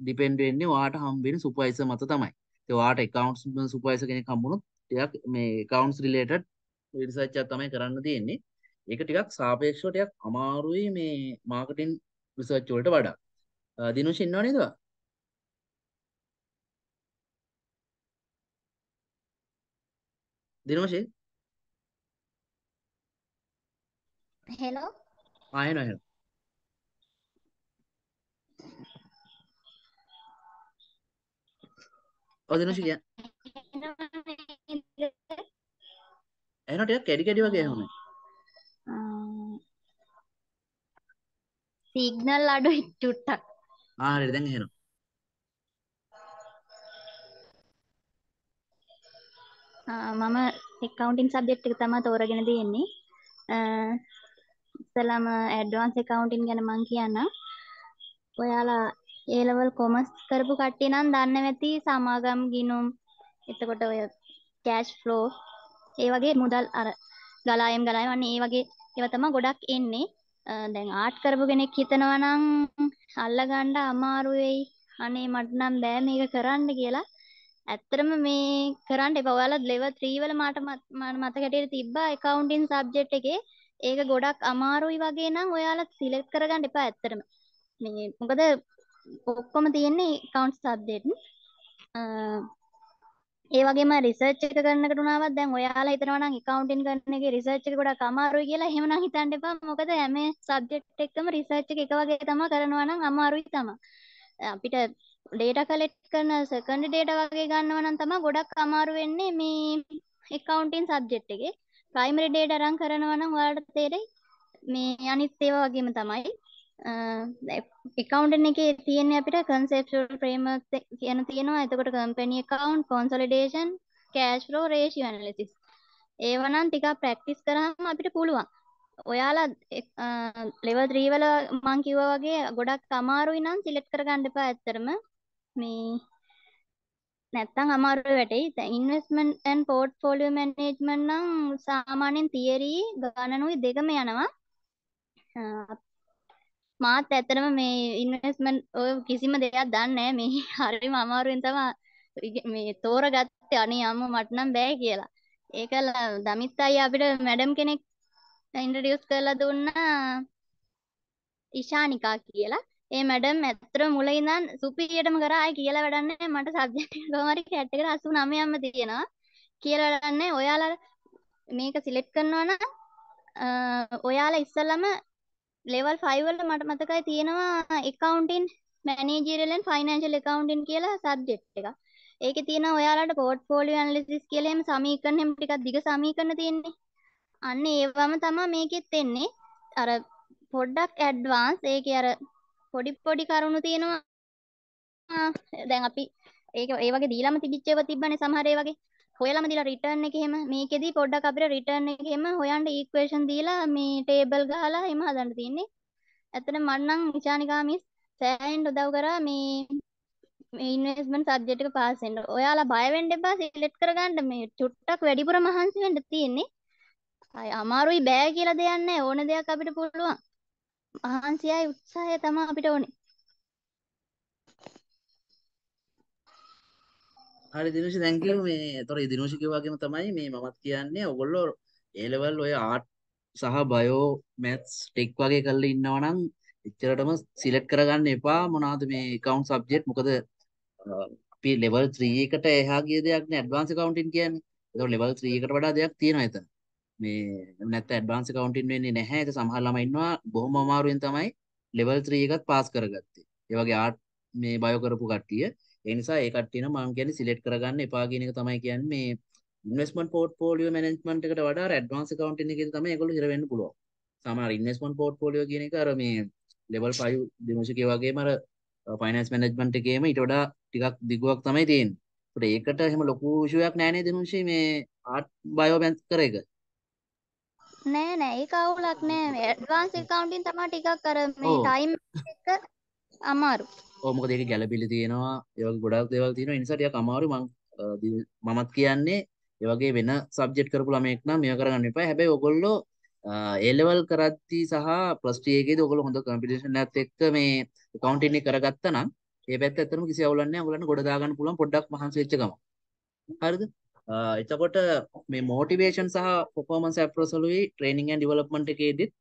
ඩිපෙන්ඩ් වෙන්නේ ඔයාට හම්බ වෙන සුපර්වයිසර් මත තමයි. ඉතින් ඔයාට accounts සුපර්වයිසර් කෙනෙක් හම්බුනොත් ටිකක් මේ accounts related රිසර්ච් එකක් තමයි කරන්න තියෙන්නේ. ඒක ටිකක් සාපේක්ෂව ටිකක් අමාරුයි මේ මාකටිං රිසර්ච් වලට වඩා. දිනුෂ් ඉන්නව නේද? දිනෝෂේ හෙලෝ? ආයෙන එහෙනම් ඔව් දිනෝෂේ කියන්න. එහෙනම් ටිකක් කැඩි කැඩි වගේ ඇහුනේ සිග්නල් අඩුයි චුට්ටක්. ආ හරියට දැන් එහෙනම් මම එකකවන්ටින් සබ්ජෙක්් එක තමා තෝරගෙන තියෙන්නේ. ඉස්සලාම ඇඩ්වාන්ස් එකකවන්ටින් ගැන මං කියන්න ඔයාලා ඒලවල් කොමස් කරපු කට්ටිය නම් දන්න ඇති සමාගම් ගිනුම් එතකොට ඔය කෑෂ් ෆ්ලෝ ඒ වගේ මුදල් අර ගලායම් ගලායම් අන්න ඒ වගේ ඒවා තමයි ගොඩක් එන්නේ. දැන් ආට් කරපු කෙනෙක් හිතනවා නම් අල්ලගන්න අමාරු වෙයි අනේ මට නම් බෑ මේක කරන්න කියලා. ඇත්තටම මේ කරන්න එපා. ඔයාලා ලෙවල් 3 වල මට මතක හැටියට තිබ්බා accounting subject එකේ ඒක ගොඩක් අමාරුයි වගේ නම් ඔයාලා සිලෙක්ට් කරගන්න එපා ඇත්තටම. මේ මොකද ඔක්කොම තියෙන්නේ accounts subject. ඒ වගේම රිසර්ච් එක කරනකට උනාවත් දැන් ඔයාලා හිතනවා නම් accounting කරන එකේ රිසර්ච් එක ගොඩක් අමාරුයි කියලා එහෙම නම් හිතන්න එපා. මොකද හැම සබ්ජෙක්ට් එකකම රිසර්ච් එක එක වගේ තමයි කරනවා නම් අමාරුයි තමයි. අපිට data collect කරන secondary data වගේ ගන්නවා නම් තමයි ගොඩක් අමාරු වෙන්නේ මේ accounting subject එකේ. primary data run කරනවා නම් ඔයාලට තේරෙයි මේ අනිත් ඒවා වගේම තමයි. accounting එකේ තියෙන්නේ අපිට conceptual framework කියන තියෙනවා. එතකොට company account, consolidation, cash flow, ratio analysis. ඒවා නම් ටිකක් practice කරාම අපිට පුළුවන්. ඔයාලා level 3 වල මං කිව්වා වගේ ගොඩක් අමාරුයි නම් select කරගන්න එපා ඇත්තටම. මේ නැත්තම් අමාරු වැටෙයි. දැන් investment and portfolio management නම් සාමාන්‍යයෙන් theory ගණනුයි දෙකම යනවා. මාත් ඇත්තටම මේ ඉන්වෙස්ට්මන්ට් ඔය කිසිම දෙයක් දන්නේ නැහැ මේ හරිම අමාරුවෙන් තමයි මේ තෝරගත්තේ අනේ අම්මෝ මට නම් බෑ කියලා. ඒකල දමිත් අයියා අපිට මැඩම් කෙනෙක් ඉන්ට්‍රොඩියුස් කරලා දුන්නා ඉෂානිකා කියලා. ඒ මැඩම් ඇත්තටම මුල ඉඳන් සුපිරියටම කරා ආයි කියලා වැඩක් නැහැ මට සබ්ජෙක්ට් එක කොහොම හරි කැට් එකට 89ක්ම තියෙනවා. කියලා වැඩක් නැහැ. ඔයාලා මේක සිලෙක්ට් කරනවා නම් ඔයාලා ඉස්සෙල්ලම ලෙවල් 5 වල මට මතකයි තියෙනවා accounting managerial and financial accounting කියලා සබ්ජෙක්ට් එකක්. ඒකේ තියෙනවා ඔයාලට portfolio analysis කියලා එහෙම සමීකරණ එහෙම ටිකක් දිග සමීකරණ තියෙන්නේ. අන්න ඒවම තමයි මේකෙත් එන්නේ. අර පොඩ්ඩක් ඇඩ්වාන්ස් ඒකේ අර පොඩි පොඩි කරුණු තියෙනවා. දැන් අපි ඒක ඒ වගේ දීලාම තිබිච්ච ඒවා තිබ්බනේ සමහර ඒ වගේ. හොයලම දීලා රිටර්න් එක එහෙම මේකෙදි පොඩ්ඩක් අපිට රිටර්න් එක එහෙම හොයන්න ඉක්වේෂන් දීලා මේ ටේබල් ගහලා එහෙම හදන්න තියෙන්නේ. ඇත්තට මම නම් ඉෂානිකා මිස් සෑහෙන්න උදව් කරා මේ මේ ඉන්වෙස්ට්මන්ට් සබ්ජෙක්ට් එක පාස් වෙන්න. ඔයාලා බය වෙන්න එපා සිලෙක්ට් කරගන්න මේ චුට්ටක් වැඩිපුර මහන්සි වෙන්න තියෙන්නේ. අය අමාරුයි බෑ කියලා දෙයක් නැහැ. ඕන දෙයක් අපිට පුළුවන්. මහන්සියයි උත්සාහය තමයි අපිට ඕනේ. හරි දිනුෂි thank you මේ ඒතොර දිනුෂි කිව්වා වගේම තමයි මේ මමත් කියන්නේ ඔයගොල්ලෝ A level ඔය ආර්ට් සහ බයෝ මැත්ස් ටෙක් වගේ කරලා ඉන්නවා නම් එච්චරටම සිලෙක්ට් කරගන්න එපා මොනවද මේ account subject මොකද අපි level 3 එකට එහා ගිය දෙයක් නේ advanced accounting කියන්නේ. ඒතකොට level 3 එකට වඩා දෙයක් තියෙනවා එතන. මේ නැත්නම් advanced accounting වෙන්නේ නැහැ. ඒක සමහර ළමයි ඉන්නවා බොහොම අමාරුවෙන් තමයි level 3 එකත් පාස් කරගත්තේ. ඒ වගේ ආර්ට් මේ බයෝ කරපු කට්ටිය ඒ නිසා ඒ කට්ටියන මම කියන්නේ සිලෙක්ට් කරගන්න එපා කියන එක තමයි කියන්නේ මේ ඉන්වෙස්ට්මන්ට් පෝර්ට්ෆෝලියෝ මැනේජ්මන්ට් එකට වඩා ඇඩ්වාන්ස් accounting එකේ තමයි ඒගොල්ලෝ හිර වෙන්න පුළුවන්. සමහර ඉන්වෙස්ට්මන්ට් පෝර්ට්ෆෝලියෝ කියන එක අර මේ level 5 දිනෝෂිකේ වගේම අර ෆයිනෑන්ස් මැනේජ්මන්ට් එකේම ඊට වඩා ටිකක් දිගුවක් තමයි තියෙන්නේ. ඒකට ඒකට එහෙම ලොකු ඉෂුවක් නැහැ නේද දිනෝෂි මේ ආර්ට් බයෝ බැන්ස් කර එක. නෑ නෑ. ඒක අවුලක් නෑ. ඇඩ්වාන්ස් accounting තමයි ටිකක් අර මේ ටයිම් එක අමාරු. ඔව් මොකද ඒක ගැළපිලි තියෙනවා. ඒ වගේ ගොඩක් දේවල් තියෙනවා. ඒ නිසා ටිකක් අමාරුයි. මම මමත් කියන්නේ ඒ වගේ වෙන සබ්ජෙක්ට් කරපු ළමයෙක් නම් මේව කරගන්න එපා. හැබැයි ඔයගොල්ලෝ ඒ ලෙවල් කරද්දී සහ ප්ලස් 2 එකේදී ඔයගොල්ලෝ හොඳ කම්පිටිෂන් එකත් එක්ක මේ accounting එක කරගත්තා නම් ඒ පැත්ත ඇත්තටම කිසි අවුලක් නැහැ ඔයගොල්ලන්ට ගොඩ දාගන්න පුළුවන් පොඩ්ඩක් මහන්සි වෙච්ච ගමන්. හරිද එතකොට මේ මොටිවේෂන් සහ පර්ෆෝමන්ස් ඇප්‍රෝච් වලුයි ට්‍රේනින් ඇන්ඩ් ඩෙවලොප්මන්ට් එකේදීත්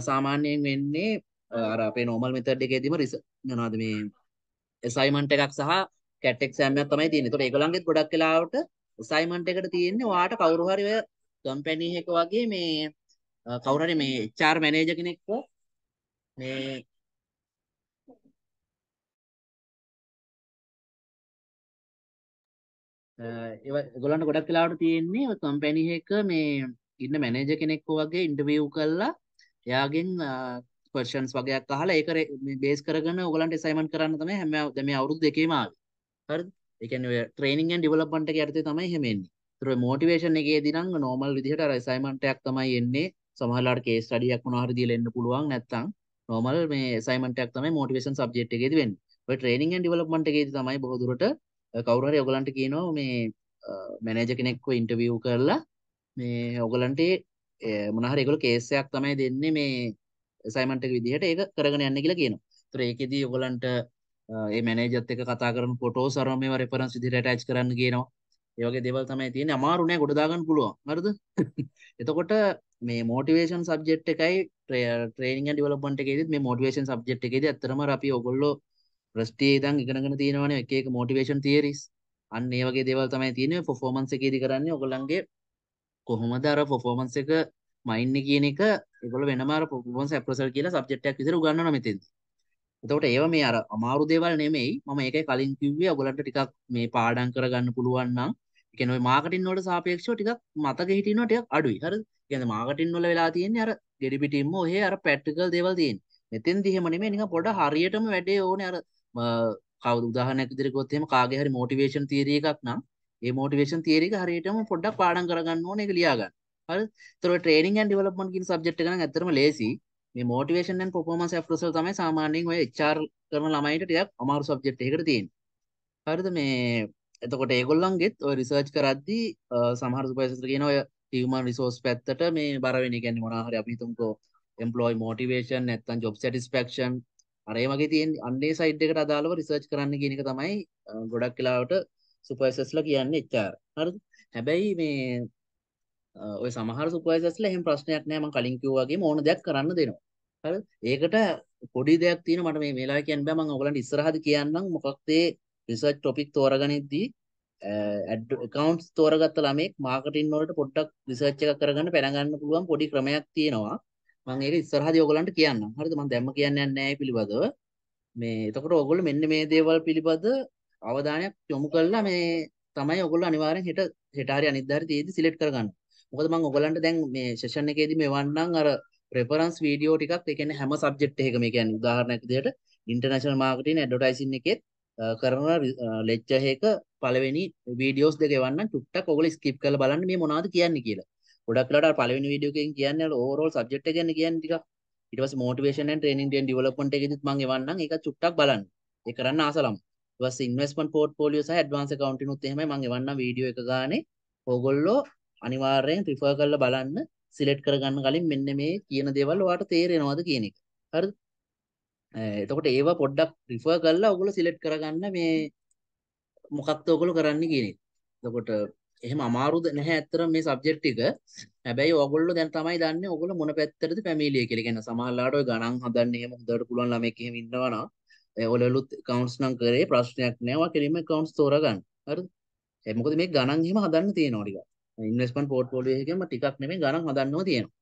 සාමාන්‍යයෙන් වෙන්නේ අර අපේ නෝමල් මෙතඩ් එකේදීම රිස මොනවද මේ assignment එකක් සහ CAT exam එකක් තමයි තියෙන්නේ. ඒතකොට ඒගොල්ලන්ගෙත් ගොඩක් වෙලාවට assignment එකට තියෙන්නේ ඔයාට කවුරු හරි ඔය කම්පැනි එක වගේ මේ කවුරු හරි මේ HR මැනේජර් කෙනෙක්ව මේ ඒගොල්ලන්ට ගොඩක් වෙලාවට තියෙන්නේ ඔය කම්පැනි එක මේ ඉන්න මැනේජර් කෙනෙක්ව වගේ ඉන්ටර්විව් කරලා එයාගෙන් ක්වෙස්චන්ස් වගේක් අහලා ඒක බේස් කරගෙන ඔයගලන්ට අසයින්මන්ට් කරන්න තමයි හැම දැන් මේ අවුරුදු දෙකේම ආවේ. හරිද? ඒ කියන්නේ ඔය ට්‍රේනින් ඇන්ඩ් ඩෙවලොප්මන්ට් එක යටතේ තමයි එහෙම එන්නේ. ඒතර ඔය මොටිවේෂන් එකේදී නම් නෝමල් විදිහට අර අසයින්මන්ට් එකක් තමයි එන්නේ. සමහරවිට කේස් ස්ටඩි එකක් මොනවා හරි දීලා එන්න පුළුවන් නැත්නම් නෝමල් මේ අසයින්මන්ට් එකක් තමයි මොටිවේෂන් සබ්ජෙක්ට් එකේදී වෙන්නේ. ඔය ට්‍රේනින් ඇන්ඩ් ඩෙවලොප්මන්ට් එකේදී තමයි බොහෝ දුරට කවුරු හරි ඔයගලන්ට කියනවා මේ මැනේජර් කෙනෙක්ව ඉන්ටර්විව් කරලා මේ ඔයගලන්ට මොනවා හරි ඒගොල්ලෝ කේස් එකක් තමයි දෙන්නේ මේ අසයින්මන්ට් එක විදිහට ඒක කරගෙන යන්න කියලා කියනවා. ඒතර ඒකෙදී ඔයගලන්ට ඒ මැනේජර්ත් එක්ක කතා කරන ෆොටෝස් අරන් මේවා රෙෆරන්ස් විදිහට ඇටච් කරන්න කියනවා. ඒ වගේ දේවල් තමයි තියෙන්නේ. අමාරු නෑ ගොඩ දාගන්න පුළුවන්. හරිද? එතකොට මේ මොටිවේෂන් සබ්ජෙක්ට් එකයි ට්‍රේනින් ඇන්ඩ් ඩෙවලොප්මන්ට් එකේදීත් මේ මොටිවේෂන් සබ්ජෙක්ට් එකේදී ඇත්තටම අර අපි ඔයගොල්ලෝ රස්ටි ඉඳන් ඉගෙනගෙන තියෙනවානේ එක එක මොටිවේෂන් තියරිස් අන්න ඒ වගේ දේවල් තමයි තියෙන්නේ පර්ෆෝමන්ස් එකේදී කරන්නේ ඔයගොල්ලන්ගේ කොහොමද අර පර්ෆෝමන්ස් එක මයින් කියන එක ඒගොල්ලෝ වෙනම අර පර්ෆෝමන්ස් ඇප්‍රසල් කියලා සබ්ජෙක්ට් එකක් විතර උගන්වනවා මෙතෙන්දී. එතකොට ඒව මේ අර අමාරු දේවල් නෙමෙයි මම ඒකයි කලින් කිව්වේ ඔයගොල්ලන්ට ටිකක් මේ පාඩම් කරගන්න පුළුවන් නම් ඒ කියන්නේ ඔය මාකටිං වලට සාපේක්ෂව ටිකක් මතක හිටිනවා ටිකක් අඩුයි. හරිද? ඒ කියන්නේ මාකටිං වල වෙලා තියෙන්නේ අර ගෙඩි පිටින්ම ඔහේ අර ප්‍රැක්ටිකල් දේවල් තියෙන්නේ. මෙතෙන්දි එහෙම නෙමෙයි නිකන් පොඩ හරියටම වැඩේ ඕනේ අර කවුද උදාහරණයක් විදිහට කිව්වොත් එහෙම කාගේ හරි මොටිවේෂන් තියරි එකක් නම් ඒ මොටිවේෂන් තියරි එක හරියටම පොඩ්ඩක් පාඩම් කරගන්න ඕනේ ඒක ලියා ගන්න. හරිද? ඒතර ඔය ට්‍රේනින් ඇන්ඩ් ඩෙවලොප්මන්ට් කියන සබ්ජෙක්ට් එක නම් ඇත්තටම ලේසි. මේ මොටිවේෂන් ඇන්ඩ් පර්ෆෝමන්ස් ඇප්‍රෝචල් තමයි සාමාන්‍යයෙන් ඔය HR කරන ළමයින්ට ටිකක් අමාරු සබ්ජෙක්ට් එකකට තියෙන්නේ. හරිද? මේ එතකොට ඒගොල්ලන්ගෙත් ඔය රිසර්ච් කරද්දී සමහර සුපර්වයිසර්ස් කියන ඔය හියුමන් රිසෝස් පැත්තට මේ බර වෙන කියන්නේ මොනවා හරි අපි හිතමුකෝ එම්ප්ලොයි මොටිවේෂන් නැත්නම් ජොබ් සැටිස්ෆැක්ෂන් අර ඒ වගේ තියෙන අන්නේ සයිඩ් එකට අදාළව රිසර්ච් කරන්න කියන එක තමයි ගොඩක් වෙලාවට සුපර්වයිසර්ස්ලා කියන්නේ HR. හරිද? හැබැයි මේ ඔය සමහර සුපර්වයිසර්ස්ලා එහෙම ප්‍රශ්නයක් නෑ මම කලින් කිව්වා වගේම ඕන දෙයක් කරන්න දෙනවා. හරිද? ඒකට පොඩි දෙයක් තියෙනවා මට මේ වෙලාවේ කියන්න බෑ මම ඔයගලන්ට ඉස්සරහදී කියන්නම් මොකක්ද ඒ රිසර්ච් ටොපික් තෝරගනිද්දී accounts තෝරගත්ත ළමෙක් මාකටිං වලට පොඩ්ඩක් රිසර්ච් එකක් කරගන්න පැන ගන්න පුළුවන් පොඩි ක්‍රමයක් තියෙනවා. මම ඒක ඉස්සරහදී ඔයගලන්ට කියන්නම්. හරිද? මම දැම්ම කියන්නේ නැහැ පිළිබඳව. මේ එතකොට ඔයගොල්ලෝ මෙන්න මේ දේවල් පිළිබඳ අවධානයක් යොමු කළා මේ තමයි ඔයගොල්ලෝ අනිවාර්යෙන් හෙට හෙට හරි අනිද්දා හරි තියෙද්දි සිලෙක්ට් කරගන්න. මොකද මම ඔයගලන්ට දැන් මේ සෙෂන් එකේදී මේ වන්නම් අර රෙෆරන්ස් වීඩියෝ ටිකක් ඒ කියන්නේ හැම සබ්ජෙක්ට් එකකම ඒ කියන්නේ උදාහරණයක් විදිහට ඉන්ටර්නැෂනල් මාකටිං ඇඩ්වර්ටයිසින් එකෙත් කරන ලෙක්චර් එකක පළවෙනි වීඩියෝස් දෙක එවන්නම් චුට්ටක් ඔයගොල්ලෝ ස්කිප් කරලා බලන්න මේ මොනවද කියන්නේ කියලා. ගොඩක් වෙලාවට පළවෙනි වීඩියෝ එකෙන් කියන්නේ ඕවරෝල් සබ්ජෙක්ට් එක ගැන කියන්නේ ටිකක් ඊට පස්සේ motivation and training and development එකෙදිත් මම එවන්නම් ඒක චුට්ටක් බලන්න. ඒ කරන්න ආසලම්. ඊට පස්සේ ඉන්වෙස්ට්මන්ට් පෝර්ට්ෆෝලියෝ සහ ඇඩ්වාන්ස් ඇකවුන්ටින් උත් එහෙමයි මම එවන්නම් වීඩියෝ එක ගානේ ඕගොල්ලෝ අනිවාර්යෙන් රිෆර් කරලා බලන්න සිලෙක්ට් කරගන්න කලින් මෙන්න මේ කියන දේවල් ඔයාලට තේරෙනවද කියන එක. හරිද? එතකොට ඒවා පොඩ්ඩක් රිෆර් කරලා ඔයගොල්ලෝ සිලෙක්ට් කරගන්න මේ මොකක්ද ඔයගොල්ලෝ කරන්න කියන එක. එතකොට එහෙම අමාරුද නැහැ ඇත්තටම මේ සබ්ජෙක්ට් එක. හැබැයි ඔයගොල්ලෝ දැන් තමයි දන්නේ ඔයගොල්ලෝ මොන පැත්තටද පැමිණියේ කියලා. කියන්නේ සමහරලාට ඔය ගණන් හදන්න එහෙම හොඳට පුළුවන් ළමෙක් එහෙම ඉන්නවා නම් ඔයගොල්ලොත් accounts නම් කරේ ප්‍රශ්නයක් නෑ. ඔයා කෙලින්ම accounts තෝරගන්න. හරිද? ඒ මොකද මේ ගණන් එහෙම හදන්න තියෙනවා ටිකක්. ඉන්වෙස්ට්මන්ට් පෝර්ට්ෆෝලියෝ එකේම ටිකක් නෙමෙයි ගණන් හදන්නව තියෙනවා.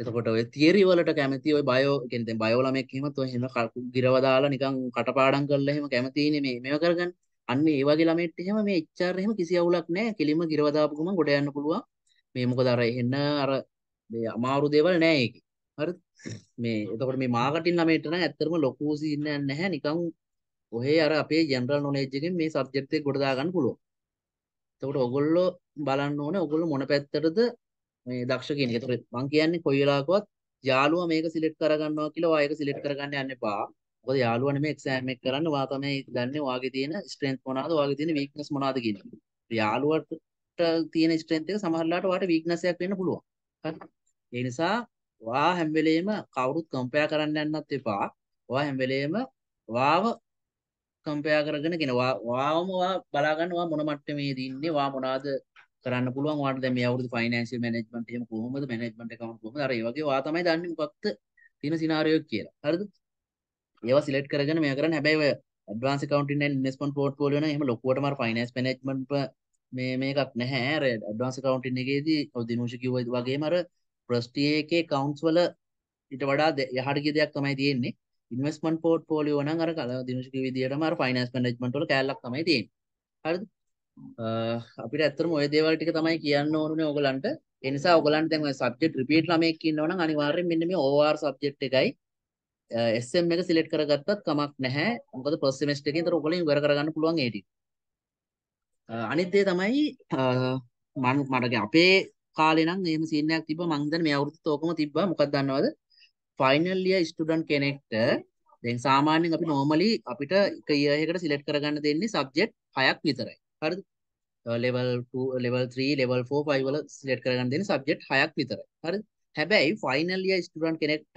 එතකොට ඔය තියරි වලට කැමති ඔය බයෝ කියන්නේ දැන් බයෝ ළමෙක් එහෙමත් ඔය එහෙම ගිරව දාලා නිකන් කටපාඩම් කරලා එහෙම කැමතිනේ මේ මේව කරගන්න. අන්න ඒ වගේ ළමෙක්ට එහෙම මේ HR එහෙම කිසි අවුලක් නැහැ. කෙලින්ම ගිරව දාපු ගමන් ගොඩ යන්න පුළුවන්. මේ මොකද අර එන්න අර මේ අමාරු දේවල් නැහැ ඒකේ. හරිද? මේ එතකොට මේ මාකටිං ළමයට නම් ඇත්තටම ලොකු සීන් එකක් නැහැ. නිකන් ඔහේ අර අපේ ජෙනරල් නොලෙජ් එකෙන් මේ සබ්ජෙක්ට් එක ගොඩ දාගන්න පුළුවන්. එතකොට ඔයගොල්ලෝ බලන්න ඕනේ ඔයගොල්ලෝ මොන පැත්තටද මේ දක්ෂ කියන එක. ඒතකොට මම කියන්නේ කොයි වෙලාවකවත් යාළුවා මේක සිලෙක්ට් කරගන්නවා කියලා ඔයා ඒක සිලෙක්ට් කරගන්න යන්න එපා. මොකද යාළුවා නෙමෙයි එක්සෑම් එක කරන්නේ. ඔයා තමයි දන්නේ ඔයාගේ තියෙන ස්ට්‍රෙන්ත් මොනවාද, ඔයාගේ තියෙන වීක්නස් මොනවාද කියන එක. යාළුවට තියෙන ස්ට්‍රෙන්ත් එක සමහරලාට ඔයාට වීක්නස් එකක් වෙන්න පුළුවන්. හරි. ඒ නිසා ඔයා හැම වෙලේම කවුරුත් කම්පෙයාර් කරන්න යන්නත් එපා. ඔයා හැම වෙලේම වාව කම්පෙයාර් කරගෙන කියන වාවම ඔයා බලා ගන්න ඔයා මොන මට්ටමේදී ඉන්නේ, ඔයා මොනවාද කරන්න පුළුවන් ඔයාලට දැන් මේ අවුරුදු ෆයිනෑන්ෂියල් මැනේජ්මන්ට් එහෙම කොහොමද මැනේජ්මන්ට් account කොහොමද අර ඒ වගේ ඔයා තමයි දන්නේ මොකක්ද තියෙන සිනාරියෝ කියලා හරිද ඒවා සිලෙක්ට් කරගෙන මේක කරන්න. හැබැයි ඔය advance accounting and investment portfolio නම් එහෙම ලොකුවටම අර ෆයිනෑන්ස් මැනේජ්මන්ට් මේ මේකක් නැහැ. අර ඇඩ්වාන්ස් accounting එකේදී ඔය දිනුෂ කිව්වා වගේම අර ප්‍රස්ටි එකේ accounts වල ඊට වඩා යහට ගිය දෙයක් තමයි තියෙන්නේ. ඉන්වෙස්ට්මන්ට් පෝර්ට්ෆෝලියෝ නම් අර දිනුෂ කිව්ව විදිහටම අර ෆයිනෑන්ස් මැනේජ්මන්ට් වල කෑල්ලක් තමයි තියෙන්නේ. හරිද? අපිට ඇත්තටම ওই දේවල් ටික තමයි කියන්න ඕනුනේ ඕගලන්ට. ඒ නිසා ඕගලන්ට දැන් ඔය සබ්ජෙක්ට් රිපීට් ළමයෙක් ඉන්නවා නම් අනිවාර්යෙන් මෙන්න මේ OR සබ්ජෙක්ට් එකයි SM එක සිලෙක්ට් කරගත්තත් කමක් නැහැ. මොකද ෆස්ට් සෙමෙස්ටර් එකේ ඉතර ඕගොල්ලෝ ඉවර කරගන්න පුළුවන් ඒ ටික. අනිත් දේ තමයි මම මට අපේ කාලේ නම් එහෙම සීන් එකක් තිබ්බා මං හිතන්නේ මේ අවුරුද්දත් ඕකම තිබ්බා. මොකක්ද දන්නවද? ෆයිනල් ඉයර් ස්ටුඩන්ට් කෙනෙක්ට දැන් සාමාන්‍යයෙන් අපි normally අපිට එක ඉයර් එකකට සිලෙක්ට් කරගන්න දෙන්නේ සබ්ජෙක්ට් 6ක් විතරයි. හරිද? ලෙවල් 2 ලෙවල් 3 ලෙවල් 4 5 වල සිලෙක්ට් කරගන්න දෙන්නේ සබ්ජෙක්ට් 6ක් විතරයි. හරිද? හැබැයි ෆයිනල් ඉයර් ස්ටුඩන්ට් කෙනෙක්ට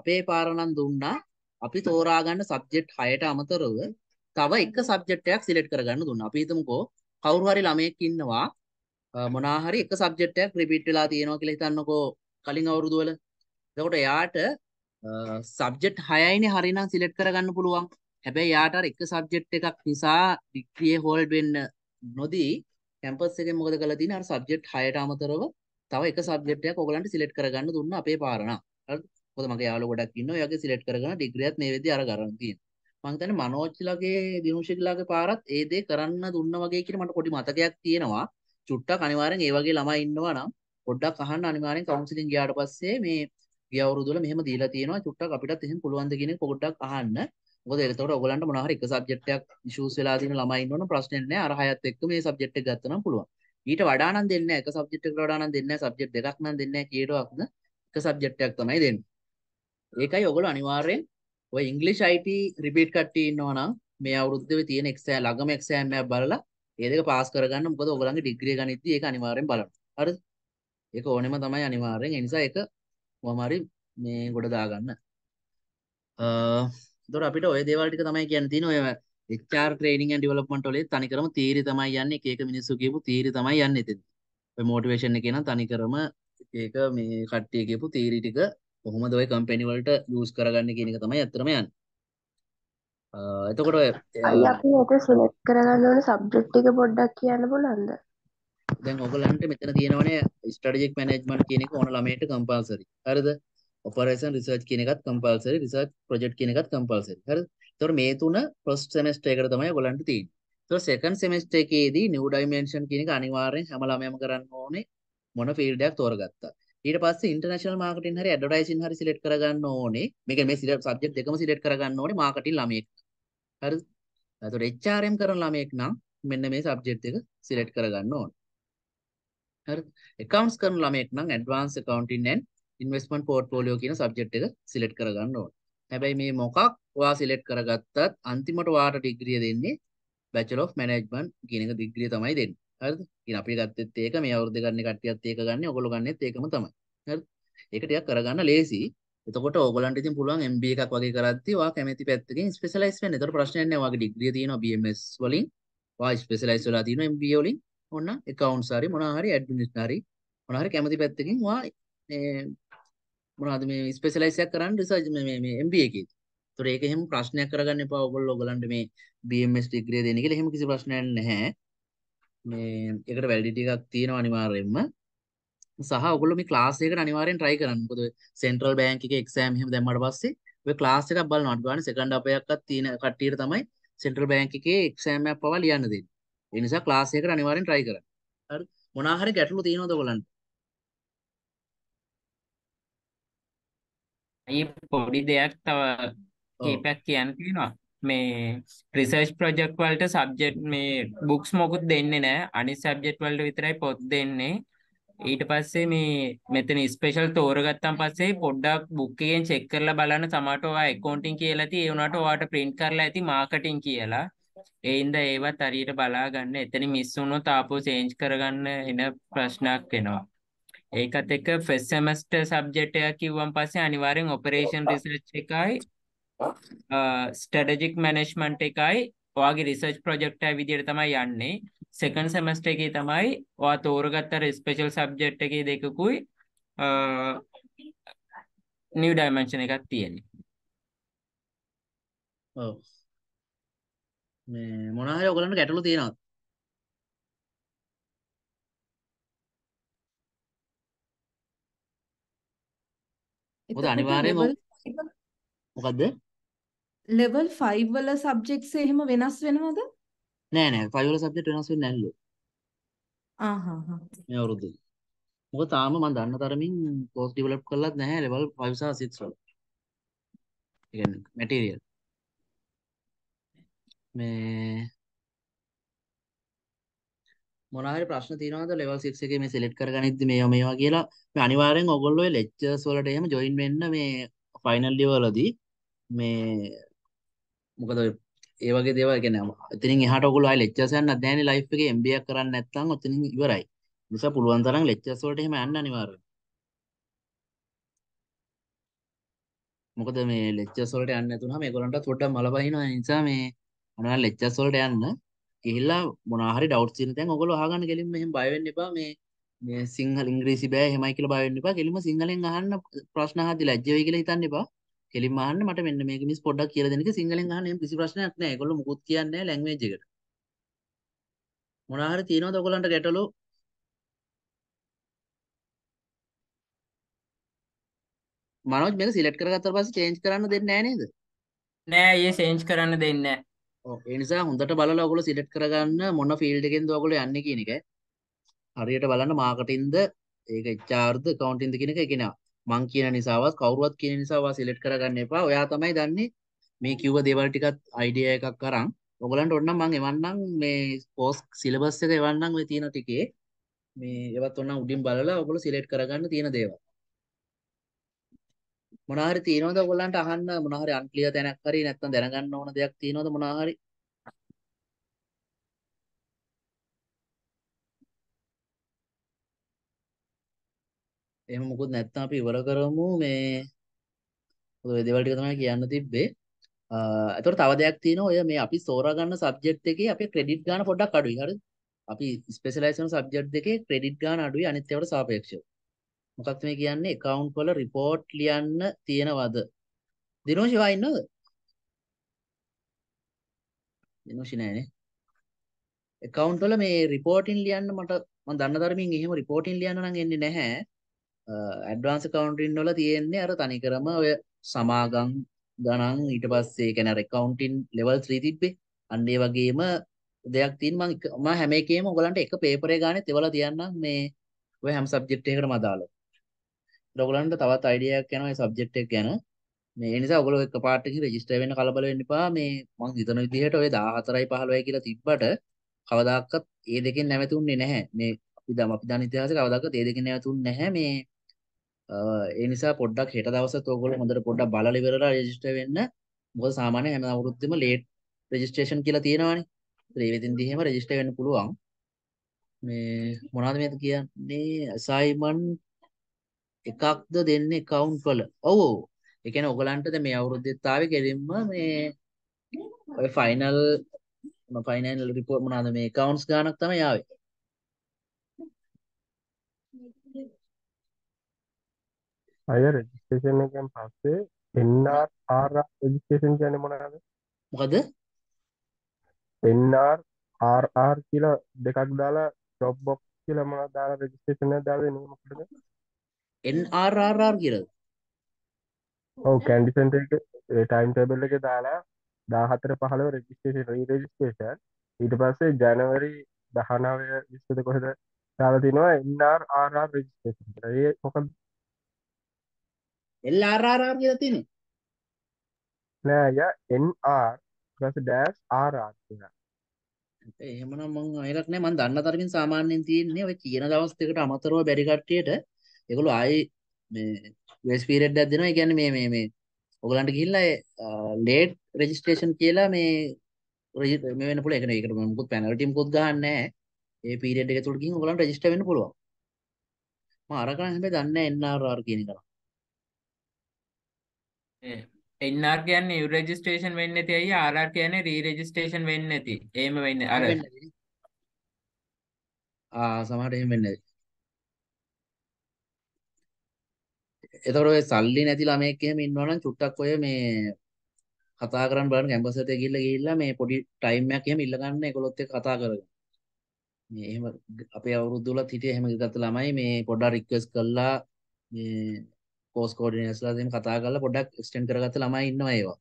අපේ පාර නම් දුන්නා අපි තෝරා ගන්න සබ්ජෙක්ට් 6ට අමතරව තව එක සබ්ජෙක්ට් එකක් සිලෙක්ට් කරගන්න දුන්නා. අපි හිතමුකෝ කවුරු හරි ළමයෙක් ඉන්නවා මොනවා හරි එක සබ්ජෙක්ට් එකක් රිපීට් වෙලා තියෙනවා කියලා හිතන්නකෝ කලින් අවුරුදු වල. එතකොට එයාට සබ්ජෙක්ට් 6යිනේ හරිනම් සිලෙක්ට් කරගන්න පුළුවන්. හැබැයි යාට අර එක සබ්ජෙක්ට් එකක් නිසා ඩිග්‍රිය හෝල්ඩ් වෙන්න නොදී කැම්පස් එකෙන් මොකද කරලා තියෙන්නේ අර සබ්ජෙක්ට් 6ට අමතරව තව එක සබ්ජෙක්ට් එකක් ඔයගලන්ට සිලෙක්ට් කරගන්න දුන්නා අපේ පාරණ. හරිද? මොකද මගේ යාළුවෝ ගොඩක් ඉන්නවා. ඒ වගේ සිලෙක්ට් කරගෙන ඩිග්‍රියත් මේ වෙද්දී අර ගන්න තියෙනවා. මම හිතන්නේ මනෝජ්ලගේ දිනුෂිකලාගේ පාරත් ඒ දේ කරන්න දුන්න වගේ කියලා මට පොඩි මතකයක් තියෙනවා. චුට්ටක් අනිවාර්යෙන් ඒ වගේ ළමයි ඉන්නවා නම් පොඩ්ඩක් අහන්න අනිවාර්යෙන් කවුන්සිලින් ගියාට පස්සේ මේ ගිය අවුරුදු වල මෙහෙම දීලා තියෙනවා. චුට්ටක් අපිටත් එහෙම පුළුවන් ද කියන එක පොඩ්ඩක් අහන්න. මොකද එතකොට ඔයගලන්ට මොනවා හරි එක සබ්ජෙක්ට් එකක් ඉෂුස් වෙලා තියෙන ළමයි ඉන්නවනම් ප්‍රශ්නයක් නැහැ. අර හයත් එක්ක මේ සබ්ජෙක්ට් එක ගත්තා නම් පුළුවන්. ඊට වඩා නම් දෙන්නේ නැහැ. එක සබ්ජෙක්ට් එකකට වඩා නම් දෙන්නේ නැහැ. සබ්ජෙක්ට් දෙකක් නම් දෙන්නේ නැහැ කීයටවත් එක සබ්ජෙක්ට් එකක් තමයි දෙන්නේ. ඒකයි ඔයගොල්ලෝ අනිවාර්යෙන් ඔය ඉංග්‍රීසි IT රිපීට් කට්ටිය ඉන්නවා නම් මේ අවුරුද්දේ තියෙන එක්සෑම් ළඟම එක්සෑම් එකක් බලලා ඒ දෙක පාස් කරගන්න. මොකද ඔයගොල්ලන්ගේ ඩිග්‍රිය ගනිද්දි ඒක අනිවාර්යෙන් බලන්න. හරිද? ඒක ඕනෙම තමයි අනිවාර්යෙන්. ඒ නිසා ඒක කොහොම හරි මේ ගොඩ දාගන්න. අ එතකොට අපිට ওই දේවල් ටික තමයි කියන්න තියෙන්නේ. ඔය HR training and development වලේ තනිකරම තීරි තමයි යන්නේ. එක එක මිනිස්සු කියපු තීරි තමයි යන්නේ එතෙන්. ඔය මොටිවේෂන් එකේ නම් තනිකරම එක මේ කට්ටිය කියපු තීරි ටික කොහොමද ඔය කම්පැනි වලට යූස් කරගන්නේ කියන එක තමයි ඇත්තටම යන්නේ. එතකොට ඔය අපි ඒක සිලෙක්ට් කරගන්න ඕන සබ්ජෙක්ට් එක පොඩ්ඩක් කියන්න පුළුවන්ද? දැන් ඔයගලන්ට මෙතන තියෙනවනේ ස්ට්‍රැටජික් මැනේජ්මන්ට් කියන එක ඕන ළමයට කම්පල්සරි. හරිද? ඔපරේෂන් රිසර්ච් කියන එකත් කම්පල්සරි, රිසර්ච් ප්‍රොජෙක්ට් කියන එකත් කම්පල්සරි. හරිද? ඒතකොට මේ තුන ෆස්ට් සෙමෙස්ටර් එකට තමයි ඔයගලන්ට තියෙන්නේ. ඒතකොට සෙකන්ඩ් සෙමෙස්ටර් එකේදී නිව් ඩයිමෙන්ෂන් කියන එක අනිවාර්යෙන් හැම ළමයාම කරන්න ඕනේ මොන ෆීල්ඩ් එකක් තෝරගත්තා. ඊට පස්සේ ඉන්ටර්නැෂනල් මාකටිං හරි ඇඩ්වර්ටයිසින් හරි සිලෙක්ට් කරගන්න ඕනේ. මේක මේ සබ්ජෙක්ට් දෙකම සිලෙක්ට් කරගන්න ඕනේ මාකටිං ළමයෙක්. හරිද? එතකොට HRM කරන ළමයෙක් නම් මෙන්න මේ සබ්ජෙක්ට් එක සිලෙක්ට් කරගන්න ඕනේ. හරිද? accounts කරන ළමයෙක් නම් advanced accounting and investment portfolio කියන සබ්ජෙක්ට් එක සිලෙක්ට් කරගන්න ඕනේ. හැබැයි මේ මොකක් ඔයා සිලෙක්ට් කරගත්තත් අන්තිමට ඔයාට ඩිග්‍රිය දෙන්නේ Bachelor of Management කියන එක ඩිග්‍රිය තමයි දෙන්නේ. හරිද? ඉතින් අපි ගත්තෙත් ඒක මේ අවුරුද්ද ගන්න කට්ටියත් ඒක ගන්න. ඔයගොල්ලෝ ගන්නෙත් ඒකම තමයි. හරිද? ඒක ටිකක් කරගන්න ලේසි. එතකොට ඕගොල්ලන්ට ඉතින් පුළුවන් MBA එකක් වගේ කරද්දී ඔයා කැමති පැත්තකින් ස්පෙෂලායිස් වෙන්න. එතකොට ප්‍රශ්නයක් නෑ. ඔයාගේ ඩිග්‍රිය තියෙනවා BMS වලින්. ඔයා ස්පෙෂලායිස් වෙලා තියෙනවා MBA වලින්. ඔන්න accounts හරි මොනවා හරි admin හරි මොනවා හරි කැමති පැත්තකින් ඔයා මේ මොනවද මේ ස්පෙෂලායිස් එකක් කරන්න රිසර්ච් මේ මේ මේ MBA එකේදී. ඒතකොට ඒක එහෙම ප්‍රශ්නයක් කරගන්න එපා. ඔයගොල්ලෝ ඔයගලන්ට මේ BMS ඩිග්‍රිය දෙන්න කියලා එහෙම කිසි ප්‍රශ්නයක් නැහැ. මේ ඒකට වැලිඩිටි එකක් තියෙනවා අනිවාර්යයෙන්ම. සහ ඔයගොල්ලෝ මේ ක්ලාස් එකකට අනිවාර්යෙන් try කරන්න. මොකද සෙන්ට්‍රල් බැංක් එකේ එක්සෑම් එහෙම දැම්මට පස්සේ ඔය ක්ලාස් එකක් බලනවා. අඩු ගානේ සෙකන්ඩ් අපයක්වත් තියෙන කට්ටියට තමයි සෙන්ට්‍රල් බැංක් එකේ එක්සෑම් එකක් පවා ලියන්න දෙන්නේ. ඒ නිසා ක්ලාස් එකකට අනිවාර්යෙන් try කරන්න. හරි. මොනවා හරි ගැටලු තියෙනවද ඔයගලන්ට? අයි පොඩි දෙයක් තව කීපයක් කියන්න තියෙනවා. මේ රිසර්ච් ප්‍රොජෙක්ට් වලට සබ්ජෙක්ට් මේ බුක්ස් මොකුත් දෙන්නේ නැහැ. අනිත් සබ්ජෙක්ට් වලට විතරයි පොත් දෙන්නේ. ඊට පස්සේ මේ මෙතන ස්පෙෂල් තෝරගත්තාන් පස්සේ පොඩ්ඩක් බුක් එකෙන් චෙක් කරලා බලන්න සමහරට ඔයා accounting කියලා ඇති ඒ වුණාට ඔයාට print කරලා ඇති marketing කියලා. ඒ හින්දා ඒවත් හරියට බලා ගන්න. එතන මිස් වුණොත් ආපහු change කරගන්න එන ප්‍රශ්නයක් එනවා. ඒකත් එක්ක ෆස්ට් සෙමස්ටර් සබ්ජෙක්ට් එක කිව්වන් පස්සේ අනිවාර්යෙන් ඔපරේෂන් රිසර්ච් එකයි ස්ට්‍රැටජික් මැනේජ්මන්ට් එකයි ඔයාගේ රිසර්ච් ප්‍රොජෙක්ට් එක විදිහට තමයි යන්නේ. සෙකන්ඩ් සෙමස්ටර් එකේ තමයි ඔයා තෝරගත්ත ස්පෙෂල් සබ්ජෙක්ට් එකේ දෙකකුයි නිව් ඩයිමන්ෂන් එකක් තියෙන්නේ. ඔව්. මේ මොනවා හරි ඔයගලන්ට ගැටලු තියෙනවද? මොකද අනිවාර්යයෙන්ම මොකද්ද? ලෙවල් 5 වල සබ්ජෙක්ට්ස් එහෙම වෙනස් වෙනවද? නෑ නෑ 5 වල සබ්ජෙක්ට් වෙනස් වෙන්නේ නැල්ලු. ආහා මේ අවුරුද්දේ. මොකද තාම මම දන්න තරමින් කෝස් ඩෙවලොප් කරලත් නැහැ ලෙවල් 5 සහ 6 වල. ඒ කියන්නේ මැටීරියල්. මේ මොනවා හරි ප්‍රශ්න තියෙනවද level 6 එකේ මේ select කරගනිද්දි මේවා මේවා කියලා මේ අනිවාර්යෙන් ඔයගොල්ලෝ lectures වලට එහෙම join වෙන්න මේ final year වලදී මේ මොකද ඒ වගේ දේවල් කියන්නේ එතනින් එහාට ඔයගොල්ලෝ ආයි lectures යන්නත් නැහැනේ life එකේ MBA එකක් කරන්න නැත්නම් ඔතනින් ඉවරයි. ඒ නිසා පුළුවන් තරම් lectures වලට එහෙම යන්න අනිවාර්යයෙන්. මොකද මේ lectures වලට යන්නේ නැතුනම ඒගොල්ලන්ටත් පොඩ්ඩක් මල බහිනවා. ඒ නිසා මේ අනිවාර්යෙන් lectures වලට යන්න. ගිහිල්ලා මොනවා හරි ඩවුට්ස් තියෙන තැන් ඔයගොල්ලෝ අහගන්න ගෙලින්ම එහෙම බය වෙන්න එපා මේ මේ සිංහල ඉංග්‍රීසි බෑ එහෙමයි කියලා බය වෙන්න එපා. කෙලින්ම සිංහලෙන් අහන්න ප්‍රශ්න අහද්දි ලැජ්ජ වෙයි කියලා හිතන්න එපා. කෙලින්ම අහන්න මට මෙන්න මේක මිස් පොඩ්ඩක් කියලා දෙන්න කියලා සිංහලෙන් අහන්න එහෙම කිසි ප්‍රශ්නයක් නැහැ. ඒගොල්ලෝ මුකුත් කියන්නේ නැහැ ලැන්ග්වේජ් එකට. මොනවා හරි තියෙනවද ඔයගොල්ලන්ට ගැටලු? මනෝජ් මේක සිලෙක්ට් කරගත්තාට පස්සේ චේන්ජ් කරන්න දෙන්නේ නැහැ නේද? නෑ ඒ චේන්ජ් කරන්න දෙන්නේ නැහැ. ඔව් ඒ නිසා හොඳට බලලා ඔයගොල්ලෝ සිලෙක්ට් කරගන්න මොන ෆීල්ඩ් එකෙන්ද ඔයගොල්ලෝ යන්නේ කියන එක. හරියට බලන්න මාකටින්ද ඒක HRද accountingද කියන එක කියනවා. මං කියන නිසාවත් කවුරුවත් කියන නිසාවත් සිලෙක්ට් කරගන්න එපා. ඔයා තමයි දන්නේ මේ කිව්ව දේවල් ටිකත් අයිඩියා එකක් අරන් ඔයගලන්ට ඕනනම් මං එවන්නම් මේ කෝස් සිලබස් එක එවන්නම් ඔය තියෙන ටිකේ මේ ඒවත් ඕනනම් උඩින් බලලා ඔයගොල්ලෝ සිලෙක්ට් කරගන්න තියෙන දේවල්. මොනවා හරි තියෙනවද ඔයගොල්ලන්ට අහන්න මොනවා හරි අන්ක්ලියර් තැනක් හරි නැත්නම් දැනගන්න ඕන දෙයක් තියෙනවද මොනවා එහෙම මොකුත් නැත්නම් අපි ඉවර කරමු මේ ඔය දේවල් ටික තමයි කියන්න තිබ්බේ. අ එතකොට තව දෙයක් තියෙනවා ඔය මේ අපි තෝරා ගන්න සබ්ජෙක්ට් එකේ අපේ ක්‍රෙඩිට් ගාන පොඩ්ඩක් අඩුයි හරිද? අපි ස්පෙෂලායිස් කරන සබ්ජෙක්ට් දෙකේ ක්‍රෙඩිට් ගාන අඩුයි අනිත් ඒවාට සාපේක්ෂව. මොකක්ද මේ කියන්නේ? account වල report ලියන්න තියෙනවද? දිනෝෂි වා ඉන්නවද? දිනෝෂි නෑනේ. account වල මේ reporting ලියන්න මට මම දන්න ධර්මයෙන් එහෙම reporting ලියන්න නම් එන්නේ නැහැ. ඇඩ්වාන්ස් accounting වල තියෙන්නේ අර තනිකරම ඔය සමාගම් ගණන් ඊට පස්සේ කියන්නේ අර accounting level 3 තිබ්බේ. අන්න ඒ වගේම දෙයක් තියෙන මම මම හැම එකේම ඔයගලන්ට එක පේපර් එක ගානේ තෙවලා තියන්නම් මේ ඔය හැම සබ්ජෙක්ට් එකකටම අදාළව. ඒක ඔයගලන්ට තවත් අයිඩියා එකක් යනවා මේ සබ්ජෙක්ට් එක ගැන. මේ ඒ නිසා ඔයගොල්ලෝ එකපාරට ගිහින් රෙජිස්ටර් වෙන්න කලබල වෙන්න එපා. මේ මම හිතන විදිහට ඔය 14යි 15යි කියලා තිබ්බට කවදාකවත් ඒ දෙකෙන් නැවතුන්නේ නැහැ. මේ අපි දම අපි දන්න ඉතිහාසයේ කවදාකවත් ඒ දෙකෙන් නැවතුන්නේ නැහැ. මේ ඒ නිසා පොඩ්ඩක් හෙට දවසත් ඔයගොල්ලෝ හොඳට පොඩ්ඩක් බලලා ඉවරලා රෙජිස්ටර් වෙන්න. මොකද සාමාන්‍ය හැම අවුරුද්දෙම ලේට් රෙජිස්ට්‍රේෂන් කියලා තියෙනවානේ. ඒ වෙදින්දී එහෙම රෙජිස්ටර් වෙන්න පුළුවන්. මේ මොනවද මේක කියන්නේ අසයින්මන්ට් එකක්ද දෙන්නේ account වල. ඔව් ඔව්. ඒ කියන්නේ ඔයගලන්ට දැන් මේ අවුරුද්දෙත් ආවේ කෙලින්ම මේ ඔය ෆයිනල් මොන ෆයිනල් රිපෝට් මොනවාද මේ accounts ගානක් තමයි ආවේ. අය රෙජිස්ට්‍රේෂන් එකෙන් පස්සේ NR RR රෙජිස්ට්‍රේෂන් කියන්නේ මොනවද? මොකද? NR RR කියලා දෙකක් දාලා drop box කියලා මොනවද දාලා රෙජිස්ට්‍රේෂන් එක දාලා දෙන්නේ මොකටද? NRRR කියලාද? ඔව් කැන්ඩි සෙන්ටර් එක ටයිම් ටේබල් එකේ දාලා 14 15 රෙජිස්ට්‍රේෂන් రీ රෙජිස්ට්‍රේෂන් ඊට පස්සේ ජනවරි 19 20 කොහෙද දාලා තිනවා NR RR රෙජිස්ට්‍රේෂන් කියලා. ඒ මොකද LRRR කියලා තියෙන්නේ. නෑ යා NR ඊට ඩෑෂ් RR කියලා. එහෙමනම් මම අයලක් නෑ මම දන්න තරමින් සාමාන්‍යයෙන් තියෙන්නේ ඔය කියන දවස් දෙකට අමතරව බැරි කට්ටියට ඒගොල්ලෝ ආයේ මේ ග්‍රේස් පීරියඩ් එකක් දෙනවා. ඒ කියන්නේ මේ මේ මේ ඔයගලන්ට ගිහිල්ලා ලේට් රෙජිස්ට්‍රේෂන් කියලා මේ මේ වෙන්න පුළුවන්. ඒ කියන්නේ ඒකට මොකුත් පෙනල්ටි මොකුත් ගහන්නේ නැහැ. ඒ පීරියඩ් එක තුල ගිහින් ඔයගලන්ට රෙජිස්ටර් වෙන්න පුළුවන්. මම අරගෙන හැබැයි දන්නේ නැහැ NRR කියන එක. NR කියන්නේ new registration වෙන්නේ නැති අයියා RR කියන්නේ re registration වෙන්නේ නැති. එහෙම වෙන්නේ අර ආ සමහරට එහෙම වෙන්නේ නැති. එතකොට ඔය සල්ලි නැති ළමයෙක් එහෙම ඉන්නවනම් චුට්ටක් ඔය මේ කතා කරන්න බලන්න කැම්පස් එකට ගිහිල්ලා ගිහිල්ලා මේ පොඩි ටයිම් එකක් එහෙම ඉල්ල ගන්න ඒගොල්ලොත් එක්ක කතා කරගන්න. මේ එහෙම අපේ අවුරුදු වලත් හිටියේ එහෙම ගත්ත ළමයි මේ පොඩ්ඩක් රික්වෙස්ට් කළා මේ කෝස් කෝඩිනේටර්ස්ලා දෙන්න කතා කරලා පොඩ්ඩක් එක්ස්ටෙන්ඩ් කරගත්ත ළමයි ඉන්නවා ඒවා.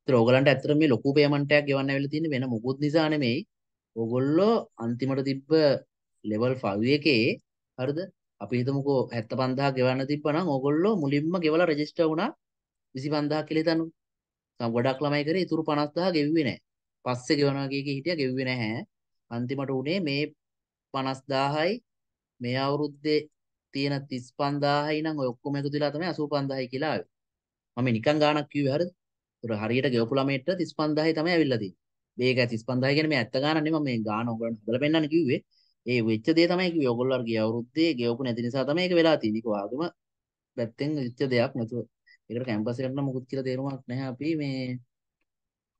ඒතර ඕගලන්ට ඇත්තට මේ ලොකු පේමන්ට් එකක් ගෙවන්න ඇවිල්ලා තියෙන්නේ වෙන මොකුත් නිසා නෙමෙයි. ඕගොල්ලෝ අන්තිමට තිබ්බ ලෙවල් 5 එකේ හරිද? අපි හිතමුකෝ 75000 ගෙවන්න තිබ්බනම් ඕගොල්ලෝ මුලින්ම ගෙවලා රෙජිස්ටර් වුණා 25000 කියලා හිතන්නු. තම ගොඩක් ළමයි කරේ ඉතුරු 50000 ගෙව්වේ නැහැ. පස්සේ ගෙවනවා කිය කී හිටියා ගෙව්වේ නැහැ. අන්තිමට උනේ මේ 50000යි මේ අවුරුද්දේ තියෙන 35000යි නම් ඔය ඔක්කොම එකතු වෙලා තමයි 85000යි කියලා ආවේ. මම නිකන් ගාණක් කිව්වේ හරිද? ඒතර හරියට ගෙවපු ළමයට 35000යි තමයි ඇවිල්ලා තියෙන්නේ. මේක 35000 කියන්නේ මේ ඇත්ත ගාණක් නෙමෙයි මම මේ ගාණ ඔයගොල්ලන්ට හදලා පෙන්නන්න කිව්වේ. ඒ වෙච්ච දේ තමයි කිව්වේ. ඔයගොල්ලෝ අර ගිය අවුරුද්දේ ගෙවපු නැති නිසා තමයි ඒක වෙලා තියෙන්නේ. ඒක වාගෙම පැත්තෙන් වෙච්ච දෙයක් නේතුව. ඒකට කැම්පස් එකට නම් මොකුත් කියලා තේරුමක් නැහැ අපි මේ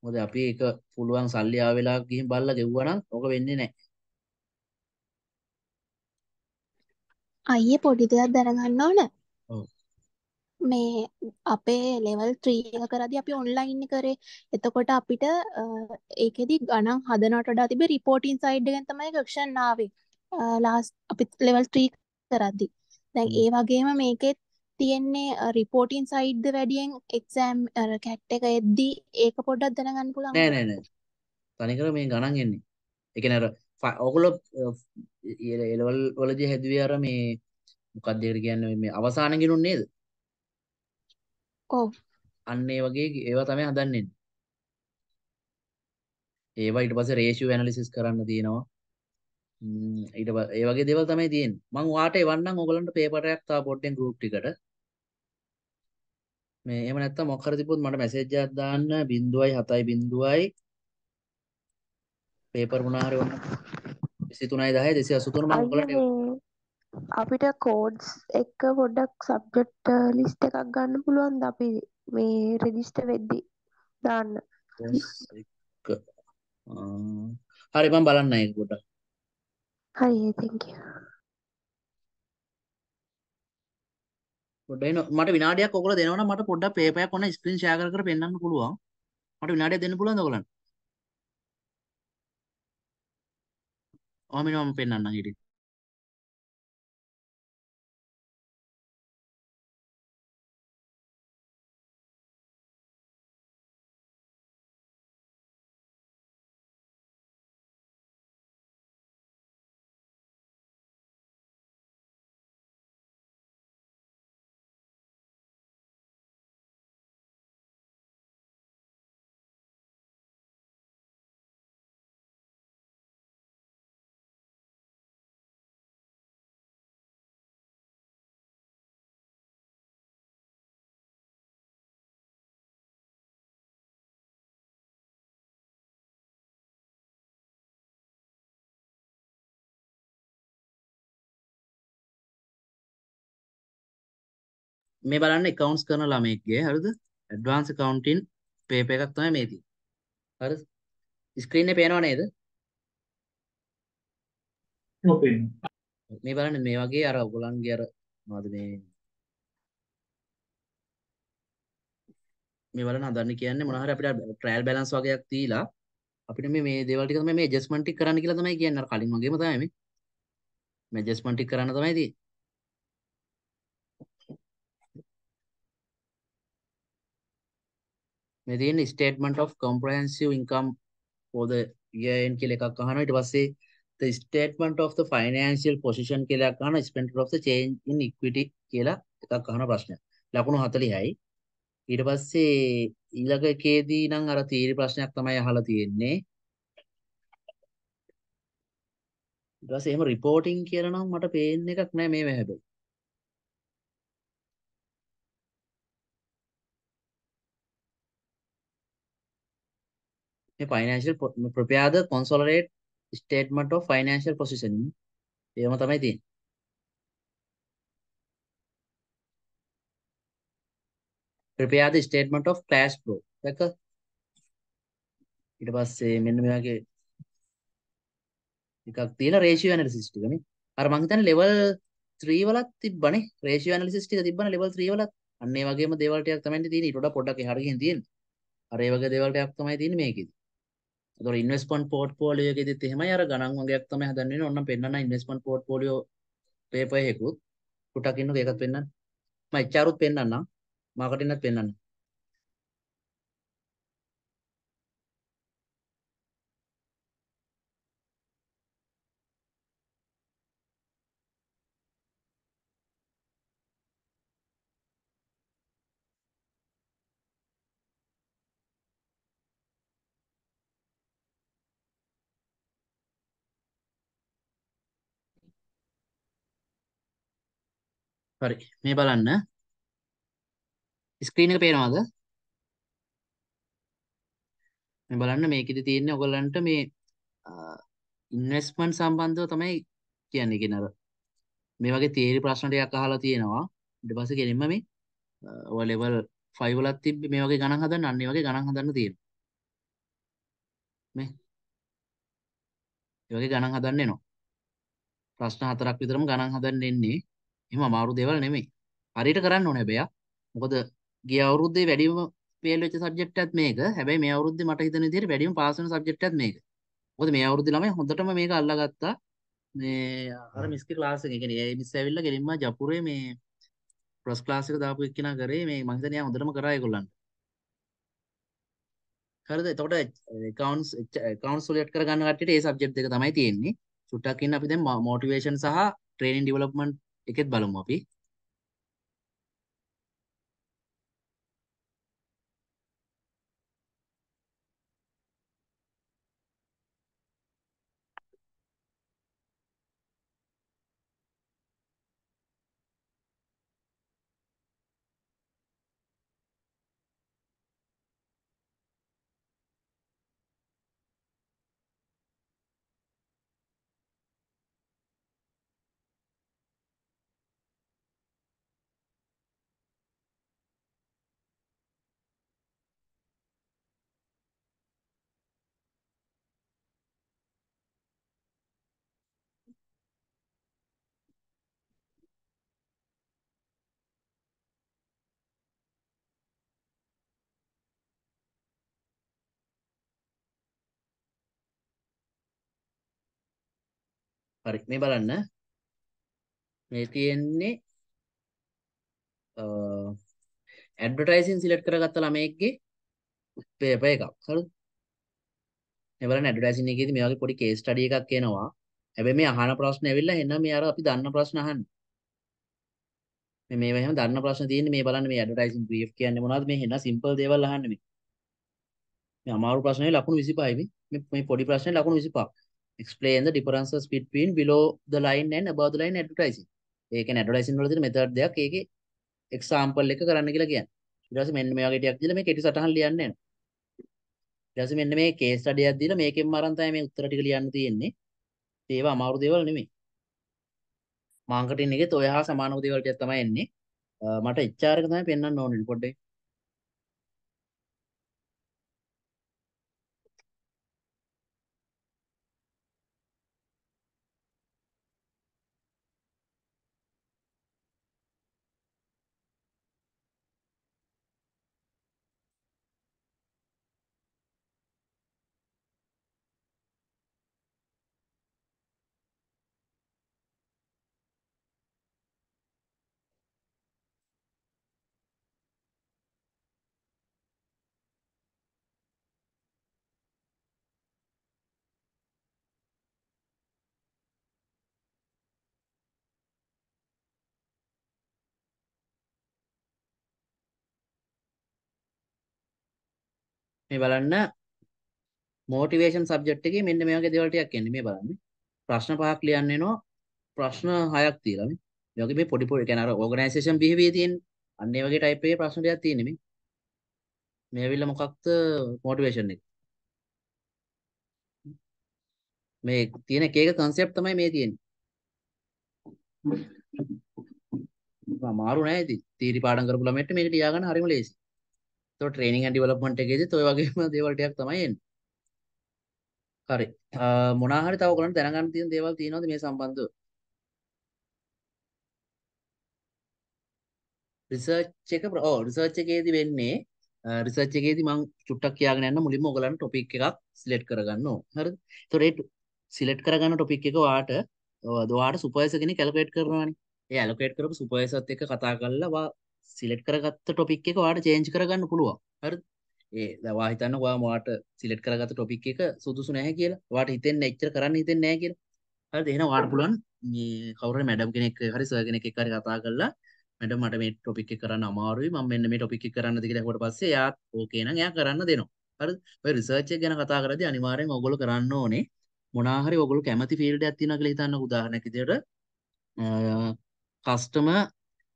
මොකද අපි ඒක පුළුවන් සල්ලි ආව වෙලාවක ගිහින් බල්ලා ගෙව්වා නම් ඕක වෙන්නේ නැහැ. අයියේ පොඩි දෙයක් දැනගන්න ඕන. මේ අපේ ලෙවල් 3 එක කරද්දී අපි ඔන්ලයින් කරේ. එතකොට අපිට ඒකෙදි ගණන් හදනවට වඩා තිබ්බේ රිපෝටින් සයිඩ් එකෙන් තමයි ක්වෙස්චන් ආවේ. ලාස්ට් අපි ලෙවල් 3 කරද්දී. දැන්. ඒ වගේම මේකෙත් තියෙන්නේ රිපෝටින් සයිඩ්ද වැඩියෙන් එක්සෑම් කැට් එක එද්දී ඒක පොඩ්ඩක් දැනගන්න පුළුවන් නෑ. නෑ නෑ තනිකර මේ ගණන් එන්නේ ඒ කියන්නේ ඔයගොල්ලෝ එලවල් වලදී හැදුවේ අර මේ මොකක්ද ඒකට කියන්නේ මේ අවසාන ගිණුම් නේද? ඔව්. අන්න ඒ වගේ ඒවා තමයි හදන්නේ. ඒවා ඊට පස්සේ රේෂියෝ ඇනලිසිස් කරන්න තියෙනවා. ඊට ඒ වගේ දේවල් තමයි තියෙන්නේ. මම ඔයාට එවන්නම් ඔයගලන්ට පේපර් එකක් තා පොඩ්ඩෙන් ගෲප් ටිකට. මේ එහෙම නැත්නම් මොකක් හරි තිබ්බොත් මට මැසේජ් එකක් දාන්න. 0.7 0.7 පේපර් මොනවා හරි ඔන්න 23 10 283 මම ඔයගලන්ට අපිට කෝඩ්ස් එක්ක පොඩ්ඩක් සබ්ජෙක්ට් ලිස්ට් එකක් ගන්න පුළුවන්ද? අපි මේ රෙජිස්ටර් වෙද්දි දාන්න. එක හරි මම බලන්න ඒක පොඩ්ඩක්. හරි thank you. පොඩ්ඩක් එන මට විනාඩියක් ඔයගොල්ලෝ දෙනවා නම් මට පොඩ්ඩක් පේපර් එකක් ඔන්න ස්ක්‍රීන් ෂෙයා කර කර පෙන්නන්න පුළුවන්. මට විනාඩියක් දෙන්න පුළුවන්ද ඔයගලන්ට ඔහම මම පෙන්නන්නම් මේ බලන්න accounts කරන ළමයෙක්ගේ හරිද? advanced accounting paper එකක් තමයි මේ තියෙන්නේ. හරිද? ස්ක්‍රීන් එකේ පේනව නේද? මේ බලන්න මේ වගේ අර ඔයගොල්ලන්ගේ අර මොනවද මේ? මේ බලන්න හදන්න කියන්නේ මොනවා හරි අපිට ට්‍රයල් බැලන්ස් වගේක් දීලා අපිට මේ මේ දේවල් ටික තමයි මේ ඇඩ්ජස්ට්මන්ට් ටික කරන්න කියලා තමයි කියන්නේ. අර කලින් වගේම තමයි මේ. මේ ඇඩ්ජස්ට්මන්ට් ටික කරන්න තමයි තියෙන්නේ මේ තියෙන්නේ statement of comprehensive income for the year end කියලා එකක් අහනවා. ඊට පස්සේ the statement of the financial position කියලා එකක් අහනවා. expenditure of the change in equity කියලා එකක් අහන ප්‍රශ්නයක්. ලකුණු 40යි ඊට පස්සේ ඊළඟ එකේදී නම් අර තීරි ප්‍රශ්නයක් තමයි අහලා තියෙන්නේ. ඊට පස්සේ එහෙම රිපෝටිං කියලා නම් මට පේන්න එකක් නැහැ මේ හැබැයි මේ financial po- prepare the consolidate statement of financial positioning ඒවම තමයි තියෙන්නේ. prepare the statement of cash flow. දැක්ක? ඊට පස්සේ මෙන්න මේ වගේ එකක් තියෙන ratio analysis ටිකනේ අර මං හිතන්නේ level 3 වලත් තිබ්බනේ. ratio analysis ටික තිබ්බනේ level 3 වලත්. අන්න ඒ වගේම දේවල් ටිකක් තමයි තියෙන්නේ. ඊට වඩා පොඩ්ඩක් එහාට ගිහින් තියෙන්නේ. අර ඒ වගේ දේවල් ටිකක් තමයි තියෙන්නේ මේකෙදි. ඒතකොට ඉන්වෙස්ට්මන්ට් පෝර්ට්ෆෝලියෝ එකෙදිත් එහෙමයි. අර ගණන් වගේක් තමයි හදන්න. වෙන්නේ ඕන්නම් පෙන්නන්න ඉන්වෙස්ට්මන්ට් පෝර්ට්ෆෝලියෝ පේපර් එකකුත්. පුටක් ඉන්නකෝ. ඒකත් පෙන්නන්න. මම HR උත් පෙන්නන්නම්. මාකටිං එකත් පෙන්නන්න. හරි මේ බලන්න. ස්ක්‍රීන් එක පේනවද? මේ බලන්න මේකෙදි තියෙන්නේ ඔයගලන්ට මේ ඉන්වෙස්ට්මන්ට් සම්බන්ධව තමයි කියන්නේ කියන අර. මේ වගේ තියරි ප්‍රශ්න ටිකක් අහලා තියෙනවා. ඊට පස්සේ කෙලින්ම මේ ඔය ලෙවල් 5 වලත් තිබ්බේ මේ වගේ ගණන් හදන්න අන්න ඒ වගේ ගණන් හදන්න තියෙනවා. මේ ඒ වගේ ගණන් හදන්න එනවා. ප්‍රශ්න හතරක් විතරම ගණන් හදන්න එන්නේ. එහෙම අමාරු දේවල් නෙමෙයි. හරියට කරන්න ඕනේ හැබැයි. මොකද ගිය අවුරුද්දේ වැඩිම ෆේල් වෙච්ච සබ්ජෙක්ට් එකත් මේක. හැබැයි මේ අවුරුද්දේ මට හිතෙන විදිහට වැඩිම පාස් වෙන සබ්ජෙක්ට් එකත් මේක. මොකද මේ අවුරුද්දේ ළමයි හොඳටම මේක අල්ලගත්තා. මේ අර මිස්ගේ ක්ලාස් එක. කියන්නේ ඒ මිස් ඇවිල්ලා ගෙලින්ම ජපුරේ මේ ෆස්ට් ක්ලාස් එක දාපු එක්කිනා කරේ මේ මං හිතන්නේ හොඳටම කරා ඒගොල්ලන්ට. හරිද? එතකොට accounts accounts වලට කරගන්න කට්ටියට ඒ සබ්ජෙක්ට් දෙක තමයි තියෙන්නේ. චුට්ටක් ඉන්න අපි දැන් motivation සහ training development එකෙත් බලමු අපි. හරි. මේ බලන්න. මේ තියෙන්නේ ඇඩ්වර්ටයිසින් සිලෙක්ට් කරගත්ත ළමයෙක්ගේ පේපර් එකක්. හරිද මේ බලන්න ඇඩ්වර්ටයිසින් එකේදී මේ වගේ පොඩි කේස් ස්ටඩි එකක් එනවා. හැබැයි මේ අහන ප්‍රශ්න ඇවිල්ලා එන්න මේ අර අපි දන්න ප්‍රශ්න අහන්නේ. මේ මේවා එහෙම දන්න ප්‍රශ්න තියෙන්නේ මේ බලන්න මේ ඇඩ්වර්ටයිසින් බ්‍රීෆ් කියන්නේ මොනවද? මේ හෙන්න සිම්පල් දේවල් අහන්නේ මේ. මේ අමාරු ප්‍රශ්නේ ලකුණු 25යි මේ මේ පොඩි ප්‍රශ්නේ ලකුණු 25 explain the differences between below the line and above the line advertising. ඒ කියන්නේ advertising වල තියෙන method දෙකක් ඒකේ example එක කරන්න කියලා කියන්නේ. ඊට පස්සේ මෙන්න මේ වගේ ටිකක් දීලා මේ කෙටි සටහන් ලියන්න යනවා. ඊට පස්සේ මෙන්න මේ case study එකක් දීලා මේකෙන්ම අරන් තමයි මේ උත්තර ටික ලියන්න තියෙන්නේ. ඒවා අමාරු දේවල් නෙමෙයි. මාර්කටින් එකෙත් ඔය හා සමාන දේවල් ටික තමයි එන්නේ. මට HR එක තමයි පෙන්වන්න ඕනේ පොඩ්ඩේ. මේ බලන්න මොටිවේෂන් සබ්ජෙක්ට් එකේ මෙන්න මේ වගේ දේවල් ටිකක් එන්නේ මේ බලන්න. ප්‍රශ්න පහක් ලියන්න එනවා. ප්‍රශ්න හයක් තියලා මේ. මේ වගේ මේ පොඩි පොඩි කියන්නේ අර ඕගනයිසේෂන් බිහෙවියර් තියෙන්නේ. අන්න ඒ වගේ ටයිප් එකේ ප්‍රශ්න ටිකක් තියෙන්නේ මේ. මේ ඇවිල්ලා මොකක්ද මොටිවේෂන් එක. මේ තියෙන එක එක concept තමයි මේ තියෙන්නේ. අමාරු නෑ ඉතින්. තීරි පාඩම් කරපු ළමයට මේක තියාගන්න හරිම ලේසි. તો ට්‍රේනින් ඇන්ඩ් ඩෙවලොප්මන්ට් එකේදීත් ඔය වගේම දේවල් ටිකක් තමයි එන්නේ. හරි. මොනවා හරි තව ඔයගලන්ට දැනගන්න තියෙන දේවල් තියෙනවද මේ සම්බන්ධව? රිසර්ච් එක ඔව් රිසර්ච් එකේදී වෙන්නේ රිසර්ච් එකේදී මම චුට්ටක් කියාගෙන යන්න මුලින්ම ඔයගලන්ට ටොපික් එකක් සිලෙක්ට් කරගන්න ඕන. හරිද? ඒතකොට ඒ සිලෙක්ට් කරගන්න ටොපික් එක ඔයාට ඔයාට සුපර්වයිසර් කෙනෙක් ඇලොකේට් කරනවානේ. ඒ ඇලොකේට් කරපු සුපර්වයිසර්ත් එක්ක කතා කරලා ඔයා සිලෙක්ට් කරගත්ත ටොපික් එක ඔයාට චේන්ජ් කරගන්න පුළුවන්. හරිද? ඒ දැන් ඔයා හිතන්න ඔයා මොකට සිලෙක්ට් කරගත්ත ටොපික් එක සුදුසු නැහැ කියලා. ඔයාට හිතෙන්නේ එච්චර කරන්න හිතෙන්නේ නැහැ කියලා. හරිද? එහෙනම් ඔයාට පුළුවන් මේ කවුරු හරි මැඩම් කෙනෙක් හරි සර් කෙනෙක් එක්ක හරි කතා කරලා මැඩම් මට මේ ටොපික් එක කරන්න අමාරුයි. මම මෙන්න මේ ටොපික් එක කරන්නද කියලා අහුවට පස්සේ එයා ඕකේ නම් එයා කරන්න දෙනවා. හරිද? ඔය රිසර්ච් එක ගැන කතා කරද්දී අනිවාර්යෙන් ඔයගොල්ලෝ කරන්න ඕනේ මොනවා හරි ඔයගොල්ලෝ කැමති ෆීල්ඩ් එකක් තියෙනවා කියලා හිතන්න උදාහරණයක් විදියට කස්ටමර්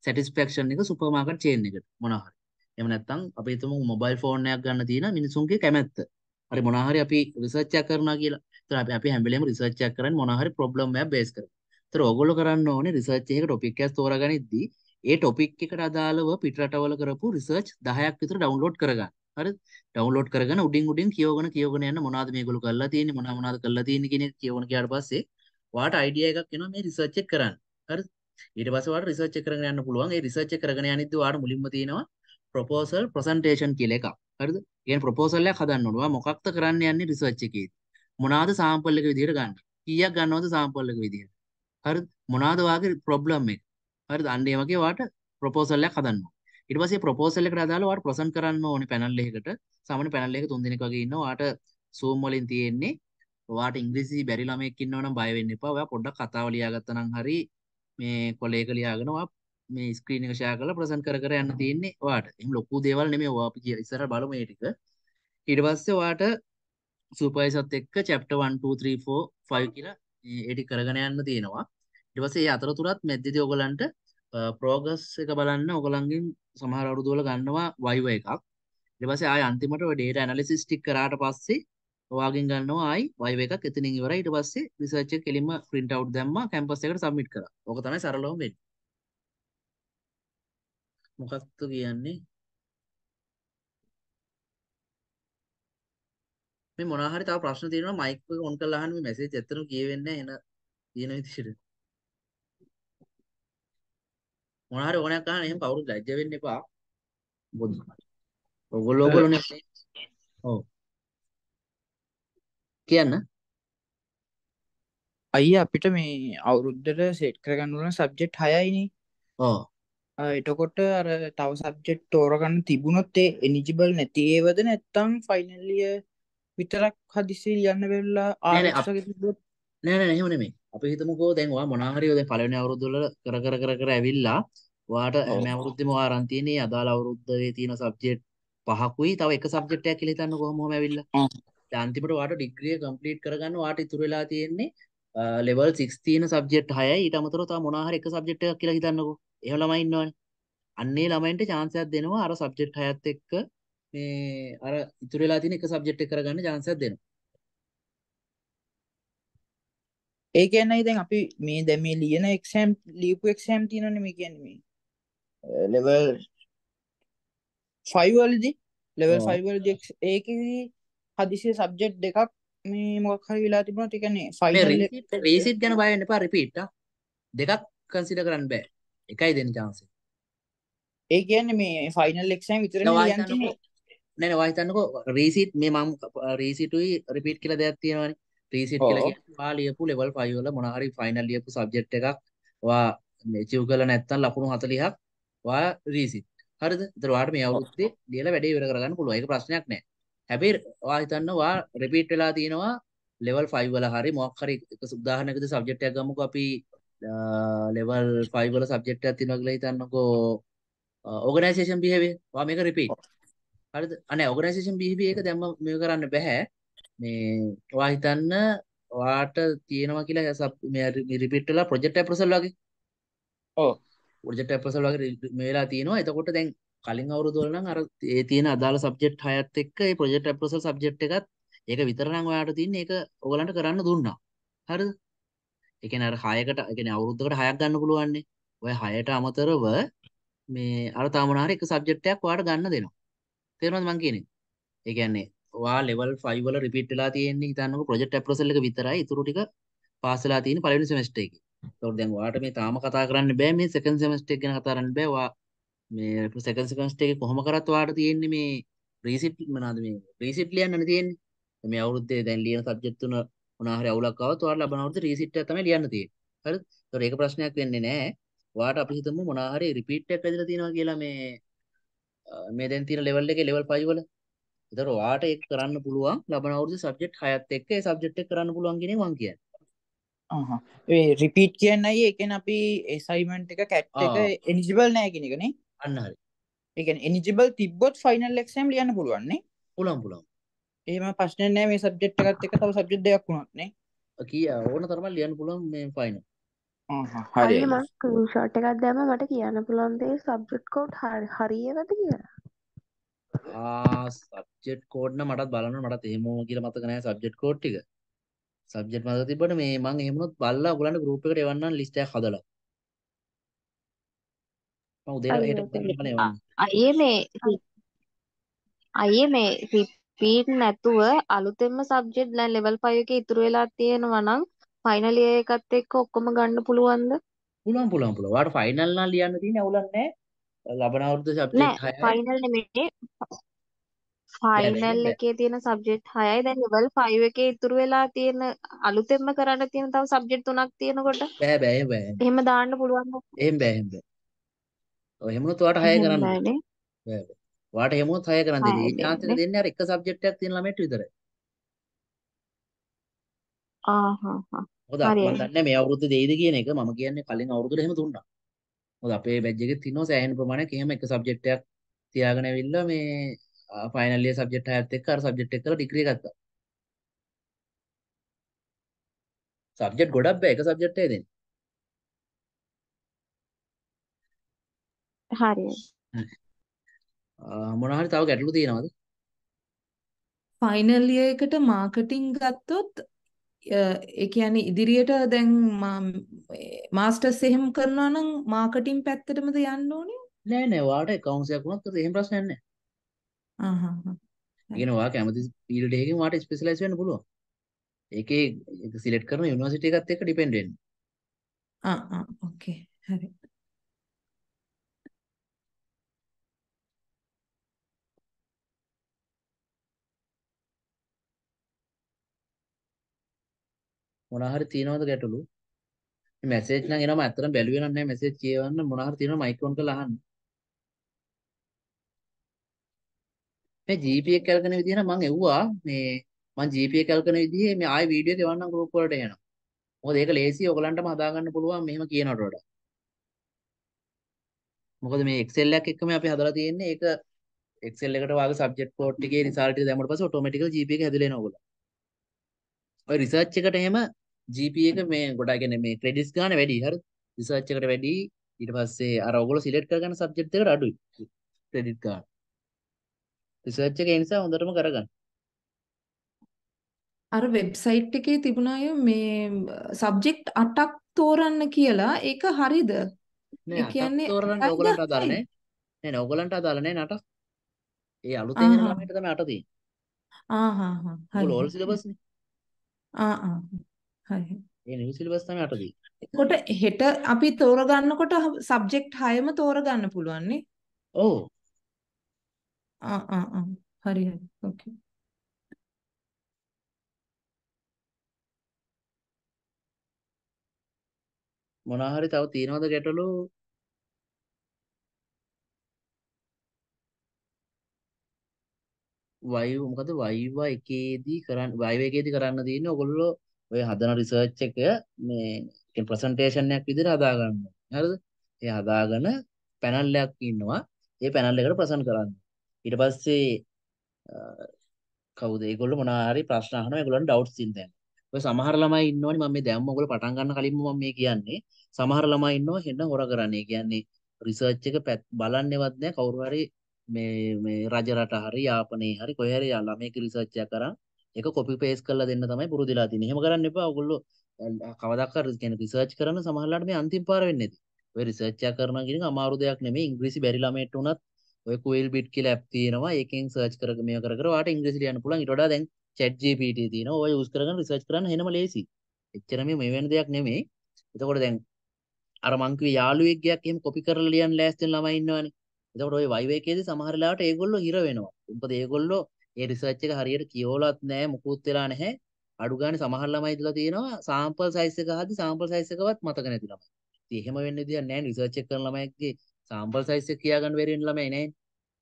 සැටිස්ෆැක්ෂන් එක සුපර් මාකට් චේන් එකට මොනවා හරි. එහෙම නැත්නම් අපි හිතමු මොබයිල් ෆෝන් එකක් ගන්න තියෙන මිනිසුන්ගේ කැමැත්ත. හරි මොනවා හරි අපි රිසර්ච් එකක් කරනවා කියලා. ඒතර අපි අපි හැම වෙලේම රිසර්ච් එකක් කරන්නේ මොනවා හරි ප්‍රොබ්ලම් එකක් බේස් කරගෙන. ඒතර ඕගොල්ලෝ කරන්න ඕනේ රිසර්ච් එකක ටොපික් එකක් තෝරාගනිද්දී ඒ ටොපික් එකට අදාළව පිටරටවල කරපු රිසර්ච් 10ක් විතර ඩවුන්ලෝඩ් කරගන්න. හරිද? ඩවුන්ලෝඩ් කරගෙන උඩින් උඩින් කියවගෙන කියවගෙන යන්න මොනවද මේගොල්ලෝ කරලා තියෙන්නේ මොනවා මොනවද කරලා තියෙන්නේ කියන එක කියවන ගියාට පස්සේ ඔයාට අයිඩියා එකක් එනවා මේ රිසර්ච් එක කරන්න. හරිද? ඊට පස්සේ ඔයාලට රිසර්ච් එක කරගෙන යන්න පුළුවන්. ඒ රිසර්ච් එක කරගෙන යනිද්දී ඔයාලට මුලින්ම තියෙනවා ප්‍රොපෝසල් ප්‍රසන්ටේෂන් කියලා එකක්. හරිද? කියන්නේ ප්‍රොපෝසල් එකක් හදන්න ඕනේ. ඔයා මොකක්ද කරන්න යන්නේ රිසර්ච් එකේදී? මොනවාද සාම්පල් එක විදිහට ගන්න? කීයක් ගන්නවද සාම්පල් එක විදිහට? හරිද? මොනවාද වාගේ ප්‍රොබ්ලම් එක? හරිද? අන්න ඒ වගේ ඔයාට ප්‍රොපෝසල් එකක් හදන්න ඕනේ. ඊට පස්සේ ප්‍රොපෝසල් එකට අදාළව ඔයාට ප්‍රසන්ට් කරන්න ඕනේ පැනල් එකකට. සාමාන්‍ය පැනල් එක තුන් දෙනෙක් වගේ ඉන්නවා. ඔයාට Zoom වලින් තියෙන්නේ. ඔයාට ඉංග්‍රීසි බැරි ළමයෙක් ඉන්නවා නම් බය වෙන්න එපා. ඔයා පොඩ්ඩක් කතාව ලියාගත්තා නම් හරි මේ කොලේක ලියාගෙන ඔයා මේ ස්ක්‍රීන් එක ෂෙයා කරලා ප්‍රසන්ට් කර කර යන්න තියෙන්නේ ඔයාට. එහෙම ලොකු දේවල් නෙමෙයි ඔයා අපි ඉස්සරහ බලමු මේ ටික. ඊට පස්සේ ඔයාට සුපර්වයිසර්ත් එක්ක chapter 1 2 3 4 5 කියලා ඒ ටික කරගෙන යන්න තියෙනවා. ඊට පස්සේ ඒ අතරතුරත් මෙද්දේදී ඔයගලන්ට ප්‍රෝග්‍රස් එක බලන්න ඔයගලන්ගෙන් සමහර අවුරුදු වල ගන්නවා වයිව එකක්. ඊට පස්සේ ආය අන්තිමට ඔය data analysis ටික කරාට පස්සේ ඔයාගෙන් ගන්නවා ආයි වයිව එකක් එතනින් ඉවරයි ඊට පස්සේ රිසර්ච් එක කෙලින්ම print out දැම්මා කැම්පස් එකට සබ්මිට් කරා. ඕක තමයි සරලවම වෙන්නේ. මොකක්ද කියන්නේ? මේ මොනවා හරි තව ප්‍රශ්න තියෙනවා මයික් එක ඔන් කරලා අහන්න මේ මැසේජ් ඇත්තටම කියවෙන්නේ නැහැ එන තියෙන විදිහට. මොනවා හරි ඕනයක් අහන්න එහෙම කවුරුත් ලැජ්ජ වෙන්න එපා. මොකද ඔයගොල්ලෝ ඔයගොල්ලෝනේ ඔව් කියන්න අයියා අපිට මේ අවුරුද්දට සෙට් කරගන්න ඕන සබ්ජෙක්ට් 6යිනේ. ඔව් ආ එතකොට අර තව සබ්ජෙක්ට් තෝරගන්න තිබුණොත් ඒ එලිජිබල් නැති ඒවද නැත්තම් ෆයිනල් ඉයර් විතරක් හදිස්සිය ලියන්න වෙලා වගේ තිබ්බොත් නෑ නෑ එහෙම නෙමෙයි. අපි හිතමුකෝ දැන් ඔයා මොනවා හරි දැන් පළවෙනි අවුරුද්ද වල කර කර කර කර ඇවිල්ලා ඔයාට හැම අවුරුද්දෙම ඔයා අරන් තියෙන්නේ අදාළ අවුරුද්දේ තියෙන සබ්ජෙක්ට් පහකුයි තව එක සබ්ජෙක්ට් එකක් කියලා හිතන්න කොහොම හොම ඇවිල්ලා. අන්තිමට ඔයාට ඩිග්‍රී එක කම්ප්ලීට් කරගන්න ඔයාට ඉතුරු වෙලා තියෙන්නේ ලෙවල් 6 තියෙන සබ්ජෙක්ට් 6යි ඊට අමතරව තව මොනවා හරි එක සබ්ජෙක්ට් එකක් කියලා හිතන්නකෝ. එහෙම ළමයි ඉන්නවනේ. අන්නේ ළමයින්ට chance එකක් දෙනවා අර සබ්ජෙක්ට් 6ත් එක්ක මේ අර ඉතුරු වෙලා තියෙන එක සබ්ජෙක්ට් එක කරගන්න chance එකක් දෙනවා. ඒ කියන්නේ දැන් අපි මේ දැන් මේ ලියන එක්සෑම් ලියපු එක්සෑම් තියෙනවනේ මේ කියන්නේ මේ ලෙවල් 5 වලදී ලෙවල් ඔව් 5 වලදී ඒකෙදි හදිසිය සබ්ජෙක්ට් දෙකක් මේ මොකක් හරි වෙලා කියන්නේ මේ ෆයිනල් රීසිට් ගැන බය වෙන්න එපා රිපීට් දෙකක් කන්සිඩර් කරන්න බෑ. එකයි දෙන්න chance. ඒ කියන්නේ මේ ෆයිනල් එක්සෑම් විතරනේ තියෙන්නේ නෑ නෑ ඔයා හිතන්නකෝ රීසිට් මේ මම රීසිටුයි රිපීට් කියලා දෙයක් තියෙනවානේ. රීසිට් කියලා කියන්නේ ඔයා ලියපු ලෙවල් 5 වල මොනවා හරි ෆයිනල් ලියපු සබ්ජෙක්ට් එකක්. ඔයා අචීව් කරලා නැත්නම් ලකුණු 40ක් ඔයා රීසිට් හරිද? ඒතර ඔයාට මේ අවුරුද්දේ ලියලා වැඩේ ඉවර කරගන්න පුළුවන්. ඒක ප්‍රශ්නයක් නෑ. හැබැයි ඔයා හිතන්න ඔයා රිපීට් වෙලා තියෙනවා ලෙවල් 5 වල හරි මොකක් හරි එක උදාහරණයකදී සබ්ජෙක්ට් එකක් ගමුකෝ අපි ලෙවල් 5 වල සබ්ජෙක්ට් එකක් තියෙනවා කියලා හිතන්නකෝ ඕගනයිසේෂන් බිහේවියර්. ඔයා මේක රිපීට්. හරිද? අනේ ඕගනයිසේෂන් බිහේවියර් එක දැම්ම මේක කරන්න බෑ. මේ ඔයා හිතන්න ඔයාට තියෙනවා කියලා සබ් මේ රිපීට් වෙලා ප්‍රොජෙක්ට් අප්‍රසල් වගේ ඔව් ප්‍රොජෙක්ට් අප්‍රසල් වගේ මේ වෙලා තියෙනවා. එතකොට දැන් කලින් අවුරුදු වල නම් අර ඒ තියෙන අදාළ සබ්ජෙක්ට් හයත් එක්ක ඒ ප්‍රොජෙක්ට් අප්‍රසල් සබ්ජෙක්ට් එකත් ඒක විතර නම් ඔයාට තියෙන්නේ ඒක ඔයගලන්ට කරන්න දුන්නා. හරිද? ඒ කියන්නේ අර 6කට ඒ කියන්නේ අවුරුද්දකට 6ක් ගන්න පුළුවන් නේ. ඔය 6ට අමතරව මේ අර තාම මොනවා හරි එක සබ්ජෙක්ට් එකක් ඔයාලට ගන්න දෙනවා. තේරුණාද මං කියන්නේ? ඒ කියන්නේ ඔයා ලෙවල් 5 වල රිපීට් වෙලා තියෙන්නේ හිතන්නකෝ ප්‍රොජෙක්ට් අප්‍රසල් එක විතරයි. ඊටු ටික පාස් වෙලා තියෙන්නේ පළවෙනි සෙමස්ටර් එකේ. ඒතකොට දැන් ඔයාට මේ තාම කතා කරන්න බෑ මේ සෙකන්ඩ් සෙමස්ටර් එක ගැන කතා කරන්න බෑ. ඔයා මේ සෙකන්ඩ් සෙමස්ටර් එකේ කොහොම කරත් ඔයාට තියෙන්නේ මේ රීසිට් මොනවාද මේ රීසිට් ලියන්නනේ තියෙන්නේ. මේ අවුරුද්දේ දැන් ලියන සබ්ජෙක්ට් තුන මොනවා හරි අවුලක් ආවොත් ඔයාලා ලබන අවුරුද්දේ රීසිට් එක තමයි ලියන්න තියෙන්නේ. හරිද? ඒතකොට ඒක ප්‍රශ්නයක් වෙන්නේ නැහැ. ඔයාට අපි හිතමු මොනවා හරි රිපීට් එකක් ඇදලා තියෙනවා කියලා මේ මේ දැන් තියෙන ලෙවල් එකේ ලෙවල් 5 වල. ඒතර ඔයාට ඒක කරන්න පුළුවන් ලබන අවුරුද්දේ සබ්ජෙක්ට් 6ත් එක්ක ඒ සබ්ජෙක්ට් එක කරන්න පුළුවන් කියන එක මං කියන්නේ. ඒ රිපීට් කියන්නේ ඒ කියන්නේ අපි assignment එක CAT එක එක නේ අන්න හරි. ඒ කියන්නේ eligible තිබ්බොත් final exam ලියන්න පුළුවන් නේ පුළුවන් පුළුවන්. එහෙම ප්‍රශ්නයක් නැහැ මේ subject එකත් එක්ක තව subject දෙකක් වුණත් නේ කී ඕන තරම් ලියන්න පුළුවන් මේ ෆයිනල්. අහහ හරි මම ස්ක්‍රීන්ෂොට් එකක් දැම්ම මට කියන්න පුළුවන් දේ සබ්ජෙක්ට් කෝඩ් හරියකද කියලා. ආ සබ්ජෙක්ට් කෝඩ් නම් මටත් බලන්න මටත් එහෙම කියලා මතක නැහැ සබ්ජෙක්ට් කෝඩ් ටික. සබ්ජෙක්ට් මතක තිබ්බට මේ මම එහෙම වුණොත් බලලා ඔයගලන්ට ගෲප් එකට එවන්නම් ලිස්ට් එකක් හදලා. උදේට හෙට අයියෝ උදේට බලන්න එවන්නම්. අයියේ මේ අයියේ මේ රිපීට් නැතුව අලුතෙන්ම සබ්ජෙක්ට් දැන් ලෙවල් 5 එකේ ඉතුරු වෙලා තියෙනවා නම් ෆයිනල් ඉයර් එකත් එක්ක ඔක්කොම ගන්න පුළුවන්ද? පුළුවන් පුළුවන් පුළුවන්. ඔයාලට ෆයිනල් නම් ලියන්න තියෙන්නේ අවුලක් නැහැ. ලබන අවුරුද්දේ සබ්ජෙක්ට් 6යි. ෆයිනල් නෙමෙයි ෆයිනල්. එකේ තියෙන සබ්ජෙක්ට් 6යි දැන් ලෙවල් 5 එකේ ඉතුරු වෙලා තියෙන අලුතෙන්ම කරන්න තියෙන තව සබ්ජෙක්ට් තුනක් තියෙනකොට බෑ බෑ එහෙම බෑ. එහෙම දාන්න පුළුවන්? එහෙම බෑ එහෙම බෑ. ඔය එහෙම වුණොත් ඔයාලට 6 එහෙම කරන්න බෑනේ බෑ බෑ. ඔයාලට එහෙම වුණොත් 6 කරන්න දෙන්නේ. 6 ඒ chance එක දෙන්නේ අර එක සබ්ජෙක්ට් එකක් තියෙන ළමයට විතරයි. ආහා හා මොකද මම දන්නේ මේ අවුරුද්දේ දෙයිද කියන එක මම කියන්නේ කලින් අවුරුද්දේ එහෙම දුන්නා. මොකද අපේ බැච් එකේ තියෙනවා සෑහෙන ප්‍රමාණයක් එහෙම එක සබ්ජෙක්ට් එකක් තියාගෙන ඇවිල්ලා මේ ෆයිනල් ඉයර් සබ්ජෙක්ට් හයත් එක්ක අර සබ්ජෙක්ට් එක කරලා ඩිග්‍රී ගත්තා. සබ්ජෙක්ට් ගොඩක් බෑ එක සබ්ජෙක්ට් එකේ දෙන්නේ. හරි හරි. මොනවා හරි තව ගැටලු තියෙනවද? ෆයිනල් ඉයර් එකට මාකටිං ගත්තොත් ඒ කියන්නේ ඉදිරියට දැන් මාස්ටර්ස් එහෙම කරනවා නම් මාකටිං පැත්තටමද යන්න ඕනේ? නෑ නෑ ඔයාලට accounts එකක් වුණත් එහෙම ප්‍රශ්නයක් නෑ. ආහ් ආහ් ඒ කියන්නේ ඔයා කැමති ෆීල්ඩ් එකකින් ඔයාලට ස්පෙෂලායිස් වෙන්න පුළුවන්. ඒකේ සිලෙක්ට් කරන යුනිවර්සිටි එකත් එක්ක ඩිපෙන්ඩ් වෙන්නේ. ආ ආ ඕකේ හරි. මොනවා හරි තියෙනවද ගැටලු? මැසේජ් නම් එනවා ඇත්තටම බැලුවේ නම් නෑ මැසේජ් කියවන්න මොනවා හරි තියෙනවා මයික් ඔන් කරලා අහන්න. මේ GPA කැල්කන විදිහ නම් මම එව්වා මේ මම GPA කැල්කන විදිහේ මේ ආයෙ වීඩියෝ එක එවන්නම් ගෲප් වලට එනවා. මොකද ඒක ලේසි ඔයගලන්ටම හදාගන්න පුළුවන් මෙහෙම කියනවට වඩා. මොකද මේ Excel එකක් එක්කම අපි හදලා තියෙන්නේ ඒක Excel එකට වාගේ සබ්ජෙක්ට් කෝඩ් එකේ රිසල්ට් එක දැම්මට පස්සේ ඔටෝමැටිකල් GPA එක හැදිලා එනවා ඔයගොල්ලෝ. ඔය රිසර්ච් එකට එහෙම GPA එක මේ ගොඩක් කියන්නේ මේ ක්‍රෙඩිට්ස් ගන්න වැඩි හරිද? රිසර්ච් එකට වැඩි ඊට පස්සේ අර ඔයගොල්ලෝ සිලෙක්ට් කරගන්න සබ්ජෙක්ට් එකට අඩුයි ක්‍රෙඩිට් ගන්න. රිසර්ච් එක ඒ නිසා හොඳටම කරගන්න. අර වෙබ්සයිට් එකේ තිබුණාය මේ සබ්ජෙක්ට් 8ක් තෝරන්න කියලා ඒක හරිද? ඒ කියන්නේ තෝරන්න 8යි ඕගලන්ට අදාළ 10යි? නෑ. නෑ ඕගලන්ට අදාළ නෑ නට. ඒ අලුතෙන් එන ළමයිට තමයි අට තියෙන්නේ. ආහා හා හරි ඕගොල්ලෝ ඕල් හරි සිලබස් නේ. ආ ආ හරි ඒ නිව් සිලබස් තමයි අට තියෙන්නේ. එතකොට හෙට අපි තෝරගන්නකොට සබ්ජෙක්ට් 6ම තෝරගන්න පුළුවන් නේ? ඔව්. ආ ආ ආ හරි හරි ඕකේ මොනවා හරි තව තියෙනවද ගැටලු? වයිව් මොකද වයිවා එකේදී කරන්න වයිවා එකේදී කරන්න තියෙන්නේ ඔයගොල්ලෝ ඔය හදන රිසර්ච් එක මේ ප්‍රසන්ටේෂන් එකක් විදිහට හදා ගන්න. හරිද? ඒ හදාගෙන පැනල් එකක් ඉන්නවා. ඒ පැනල් එකට ප්‍රසන්ට් කරන්න. ඊට පස්සේ කවුද ඒගොල්ලෝ මොනවා හරි ප්‍රශ්න අහනවා ඒගොල්ලන්ට ඩවුට්ස් තියෙනවා දැන්. ඔය සමහර ළමයි ඉන්නවනේ මම මේ දැම්ම ඔයගොල්ලෝ පටන් ගන්න කලින්ම මම මේ කියන්නේ. සමහර ළමයි ඉන්නවා හෙන්න හොර කරන්නේ. කියන්නේ රිසර්ච් එක බලන්නේවත් නැහැ කවුරු හරි මේ මේ රජ රට හරි යාපනයේ හරි කොහේ හරි ළමයික රිසර්ච් එකක් කරන් ඒක කොපි පේස්ට් කරලා දෙන්න තමයි පුරුදුලා තියෙන්නේ. එහෙම කරන්න එපා. ඔයගොල්ලෝ කවදාකවත් කියන්නේ රිසර්ච් කරන සමහරලාට මේ අන්තිම පාර වෙන්නේ නැති. ඔය රිසර්ච් එකක් කරනවා කියන එක අමාරු දෙයක් නෙමෙයි. ඉංග්‍රීසි බැරි ළමයට උනත් ඔය කුයිල් බිට් කියලා ඇප් තියෙනවා. ඒකෙන් සර්ච් කර මේව කර කර ඔයාලට ඉංග්‍රීසි ලියන්න පුළුවන්. ඊට වඩා දැන් chat GPT තියෙනවා. ඔය යූස් කරගෙන රිසර්ච් කරන්න එහෙම ලේසි. එච්චර මේ මේ වෙන දෙයක් නෙමෙයි. එතකොට දැන් අර මං කිව්වේ යාළුවෙක් ගයක් එහෙම කොපි කරලා ලියන්න ලෑස්ති වෙන ළමයි ඉන්නවනේ. එතකොට ওই වයිව් එකේදී සමහර වෙලාවට ඒගොල්ලෝ හිර වෙනවා. මොකද ඒගොල්ලෝ ඒ රිසර්ච් එක හරියට කියවලත් නැහැ, මුකුත් වෙලා නැහැ. අඩු ගානේ සමහර ළමයි ඉදලා තියෙනවා සාම්පල් සයිස් එක හදි සාම්පල් සයිස් එකවත් මතක නැති ළමයි. ඉතින් එහෙම වෙන්න විදියක් නැහැ රිසර්ච් එක කරන ළමයිගේ සාම්පල් සයිස් එක කියාගන්න බැරි වෙන ළමයි නැහැ.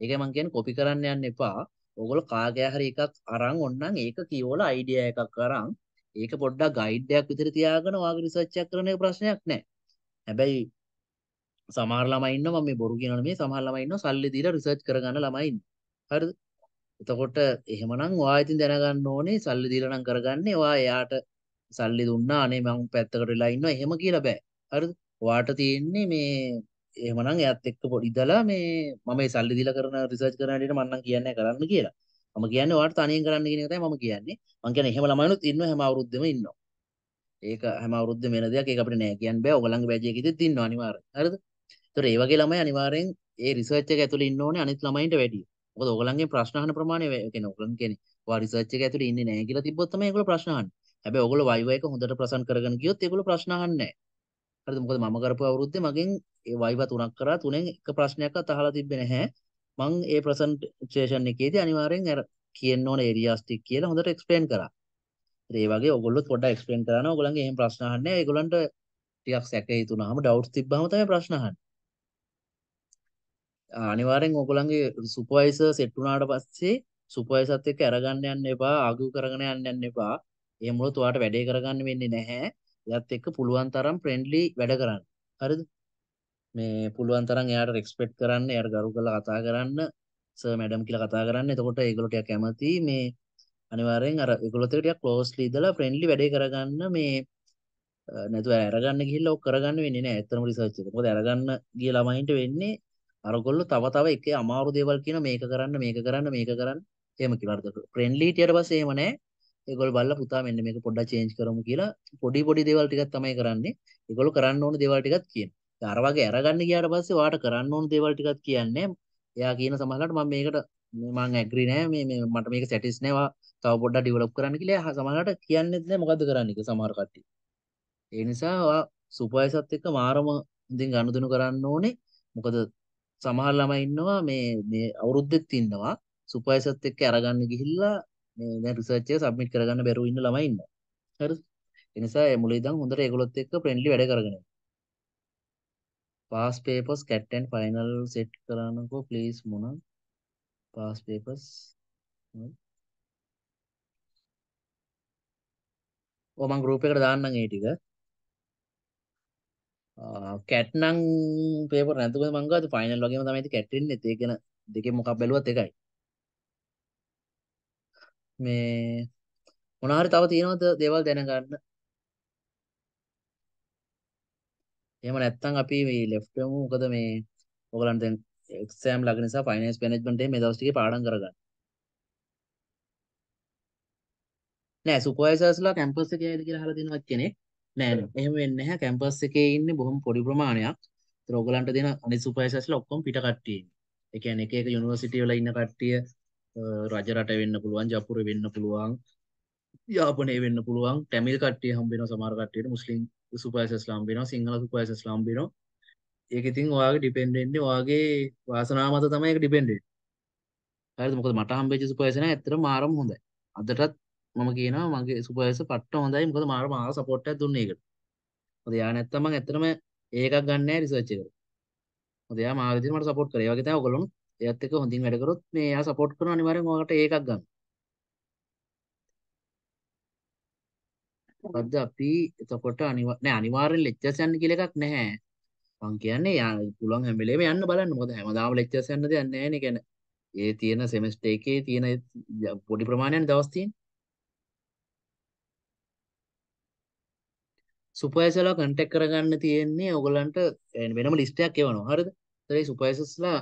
ඒකයි මං කියන්නේ කොපි කරන්න යන්න එපා. ඕගොල්ලෝ කාගේ හරි එකක් අරන් ඔන්නම් ඒක කියවලා අයිඩියා එකක් අරන් ඒක පොඩ්ඩක් ගයිඩ් එකක් විතර තියාගෙන ඔයාගේ රිසර්ච් එකක් කරන එක ප්‍රශ්නයක් නැහැ. හැබැයි සමහර ළමයි ඉන්නවා මම මේ බොරු කියනවා නෙමෙයි සමහර ළමයි ඉන්නවා සල්ලි දීලා රිසර්ච් කරගන්න ළමයි ඉන්නවා. හරිද? එතකොට එහෙමනම් ඔයා ඉතින් දැනගන්න ඕනේ සල්ලි දීලා නම් කරගන්නේ ඔයා එයාට සල්ලි දුන්නා අනේ මං පැත්තකට වෙලා ඉන්නවා එහෙම කියලා බෑ. හරිද? ඔයාට තියෙන්නේ මේ එහෙමනම් එයාත් එක්ක පොඩි ඉඳලා මේ මම මේ සල්ලි දීලා කරන රිසර්ච් කරන හැටියට මම නම් කියන්නේ කරන්න කියලා. මම කියන්නේ ඔයාට තනියෙන් කරන්න කියන එක තමයි මම කියන්නේ. මම කියන්නේ එහෙම ළමයිනුත් ඉන්නවා හැම අවුරුද්දෙම ඉන්නවා. ඒක හැම අවුරුද්දෙම වෙන දෙයක්. ඒක අපිට නෑ කියන්න බෑ. ඔයගලන්ගේ බැච් එකෙදිත් ඉන්නවා අනිවාර්යෙන්. හරිද? ඒතර ඒ වගේ ළමයි අනිවාර්යෙන් ඒ රිසර්ච් එක ඇතුලේ ඉන්න ඕනේ අනිත් ළමයින්ට වැඩිය. මොකද ඕගොල්ලන්ගේ ප්‍රශ්න අහන ප්‍රමාණය කියන්නේ ඕගොල්ලන් කියන්නේ ඔයා රිසර්ච් එක ඇතුලේ ඉන්නේ නැහැ කියලා තිබ්බොත් තමයි ඒගොල්ලෝ ප්‍රශ්න අහන්නේ. හැබැයි ඕගොල්ලෝ වයිවා එක හොඳට ප්‍රසන් කරගෙන ගියොත් ඒගොල්ලෝ ප්‍රශ්න අහන්නේ නැහැ. හරිද? මොකද මම කරපු අවුරුද්දේ මගෙන් ඒ වයිවා තුනක් කරා තුනෙන් එක ප්‍රශ්නයක්වත් අහලා තිබ්බේ නැහැ. මං ඒ ප්‍රසන්ටේෂන් එකේදී අනිවාර්යෙන් අර කියන්න ඕන ඒරියාස් ටික කියලා හොඳට එක්ස්ප්ලেইন කරා. ඒ වගේ ඔයගොල්ලෝ පොඩ්ඩක් එක්ස්ප්ලেইন කරනවා. ඔයගොල්ලන්ගේ එහෙම ප්‍රශ්න අහන්නේ නැහැ. ඒගොල්ලන්ට ටිකක් සැකේ හිතුනහම ඩවුට්ස් තිබ්බහම තමයි ප්‍රශ්න අහන්නේ. අනිවාර්යෙන් ඔයගොල්ලන්ගේ සුපර්වයිසර් සෙට් වුණාට පස්සේ සුපර්වයිසර්ත් එක්ක අරගන්න යන්න එපා ආගියු කරගෙන යන්න යන්න එපා. එහෙම වුණොත් ඔයාලට වැඩේ කරගන්න වෙන්නේ නැහැ. එයාත් එක්ක පුළුවන් තරම් ෆ්‍රෙන්ඩ්ලි වැඩ කරන්න. හරිද? මේ පුළුවන් තරම් එයාට රෙස්පෙක්ට් කරන්න එයාට ගරු කරලා කතා කරන්න සර් මැඩම් කියලා කතා කරන්න. එතකොට ඒගොල්ලෝ ටිකක් කැමති මේ අනිවාර්යෙන් අර ඒගොල්ලොත් එක්ක ටිකක් ක්ලෝස්ලි ඉඳලා ෆ්‍රෙන්ඩ්ලි වැඩේ කරගන්න මේ නැතුව අරගන්න ගිහිල්ලා ඔක් කරගන්න වෙන්නේ නැහැ. ඇත්තම රිසර්ච් එක. මොකද අරගන්න ගිය ළමයින්ට වෙන්නේ අරගොල්ලෝ තව තව එක අමාරු දේවල් කියන මේක කරන්න මේක කරන්න මේක කරන්න එහෙම කියලා. අර ෆ්‍රෙන්ඩ්ලි ඊට පස්සේ එහෙම නැහැ. ඒගොල්ලෝ බලලා පුතා මෙන්න මේක පොඩ්ඩක් චේන්ජ් කරමු කියලා පොඩි පොඩි දේවල් ටිකක් තමයි කරන්නේ. ඒගොල්ලෝ කරන්න ඕන දේවල් ටිකක් කියනවා. අර වගේ අරගන්න ගියාට පස්සේ ඔයාට කරන්න ඕන දේවල් ටිකක් කියන්නේ එයා කියන සමහරවිට මම මේකට මම ඇග්‍රි නෑ මේ මේ මට මේක සැටිස් නෑ තව පොඩ්ඩක් ඩෙවලොප් කරන්න කියලා සමහරවිට කියන්නේත් නෑ මොකද්ද කරන්න කියලා සමහර කට්ටිය. ඒ නිසා ඔයා සුපර්වයිසර්ත් එක්ක මාරම ඉතින් ගනුදෙනු කරන්න ඕනේ. මොකද සමහර ළමයි ඉන්නවා මේ මේ අවුරුද්දෙත් ඉන්නවා සුපර්වයිසර්ත් එක්ක අරගන්න ගිහිල්ලා මේ දැන් රිසර්ච් එක සබ්මිට් කරගන්න බැරුව ඉන්න ළමයි ඉන්නවා. හරිද? ඒ නිසා ඒ මුලින් ඉඳන් හොඳට ඒගොල්ලොත් එක්ක ෆ්‍රෙන්ඩ්ලි වැඩ කරගෙන යන්න. past papers cat and final set කරන්නකෝ please මොන past papers ඔව් මම group එකට දාන්නම් ඒ ටික කැට් නම් පේපර් නැතුව මං ගාද ෆයිනල් වගේම තමයි ඉතින් කැට් ඉන්නේ ඒ කියන දෙකෙන් මොකක් බැලුවත් එකයි මේ මොනවා හරි තව තියෙනවද දේවල් දැනගන්න එහෙම නැත්නම් අපි මේ ලෙෆ්ට් වෙමු මොකද මේ ඔයගලන්ට දැන් එක්සෑම් ළඟ නිසා ෆයිනෑන්ස් මැනේජ්මන්ට් එකේ මේ දවස් ටිකේ පාඩම් කරගන්න නෑ සුපර්වයිසර්ස්ලා කැම්පස් එකේ ඇවිත් කියලා අහලා තියෙනවත් කෙනෙක් නෑ නෑ. එහෙම වෙන්නේ නැහැ. කැම්පස් එකේ ඉන්නේ බොහොම පොඩි ප්‍රමාණයක්. ඒතර ඔයගලන්ට දෙන අනිත් සුපර්වයිසර්ස්ලා ඔක්කොම පිට කට්ටිය ඉන්නේ. ඒ කියන්නේ එක එක යුනිවර්සිටි වල ඉන්න කට්ටිය රජ රට වෙන්න පුළුවන් ජපුර වෙන්න පුළුවන් යාපනයේ වෙන්න පුළුවන් ටැමිල් කට්ටිය හම්බ වෙනවා සමහර කට්ටියට මුස්ලිම් සුපර්වයිසර්ස්ලා හම්බ වෙනවා සිංහල සුපර්වයිසර්ස්ලා හම්බ වෙනවා. ඒක ඉතින් ඔයාගේ ඩිපෙන්ඩ් වෙන්නේ ඔයාගේ වාසනාව මත තමයි ඒක ඩිපෙන්ඩ් වෙන්නේ. හරිද? මොකද මට හම්බෙච්ච සුපර්වයිසර් නෑ ඇත්තටම මාරම හොඳයි. අදටත් මම කියනවා මගේ සුපර්වයිසර් පට්ට හොඳයි. මොකද මාරම ආව සපෝට් එකක් දුන්නේ ඒකට. මොකද එයා නැත්තම් මම ඇත්තටම ඒකක් ගන්න නෑ රිසර්ච් එකට. මොකද එයා මාව විදිහට මට සපෝට් කරා. ඒ වගේ තමයි ඔයගොල්ලෝ එයාත් එක්ක හොඳින් වැඩ කරොත් මේ එයා සපෝට් කරනවා අනිවාර්යෙන් ඔයාලට ඒකක් ගන්න. මොකද්ද අපි එතකොට අනිවාර්ය නෑ අනිවාර්යෙන් ලෙක්චර්ස් යන්න කියලා එකක් නැහැ. මං කියන්නේ යා පුළුවන් හැම වෙලේම යන්න බලන්න. මොකද හැමදාම ලෙක්චර්ස් යන්න දෙයක් නැහැ නේ. කියන්නේ ඒ තියෙන සෙමෙස්ටර් එකේ තියෙන පොඩි ප්‍රමාණයක් දවස් තියෙන. සුපර්වයිසර්ලා කන්ටැක්ට් කරගන්න තියෙන්නේ ඔයගලන්ට වෙනම ලිස්ට් එකක් එවනවා. හරිද? ඒ සුපර්වයිසර්ස්ලා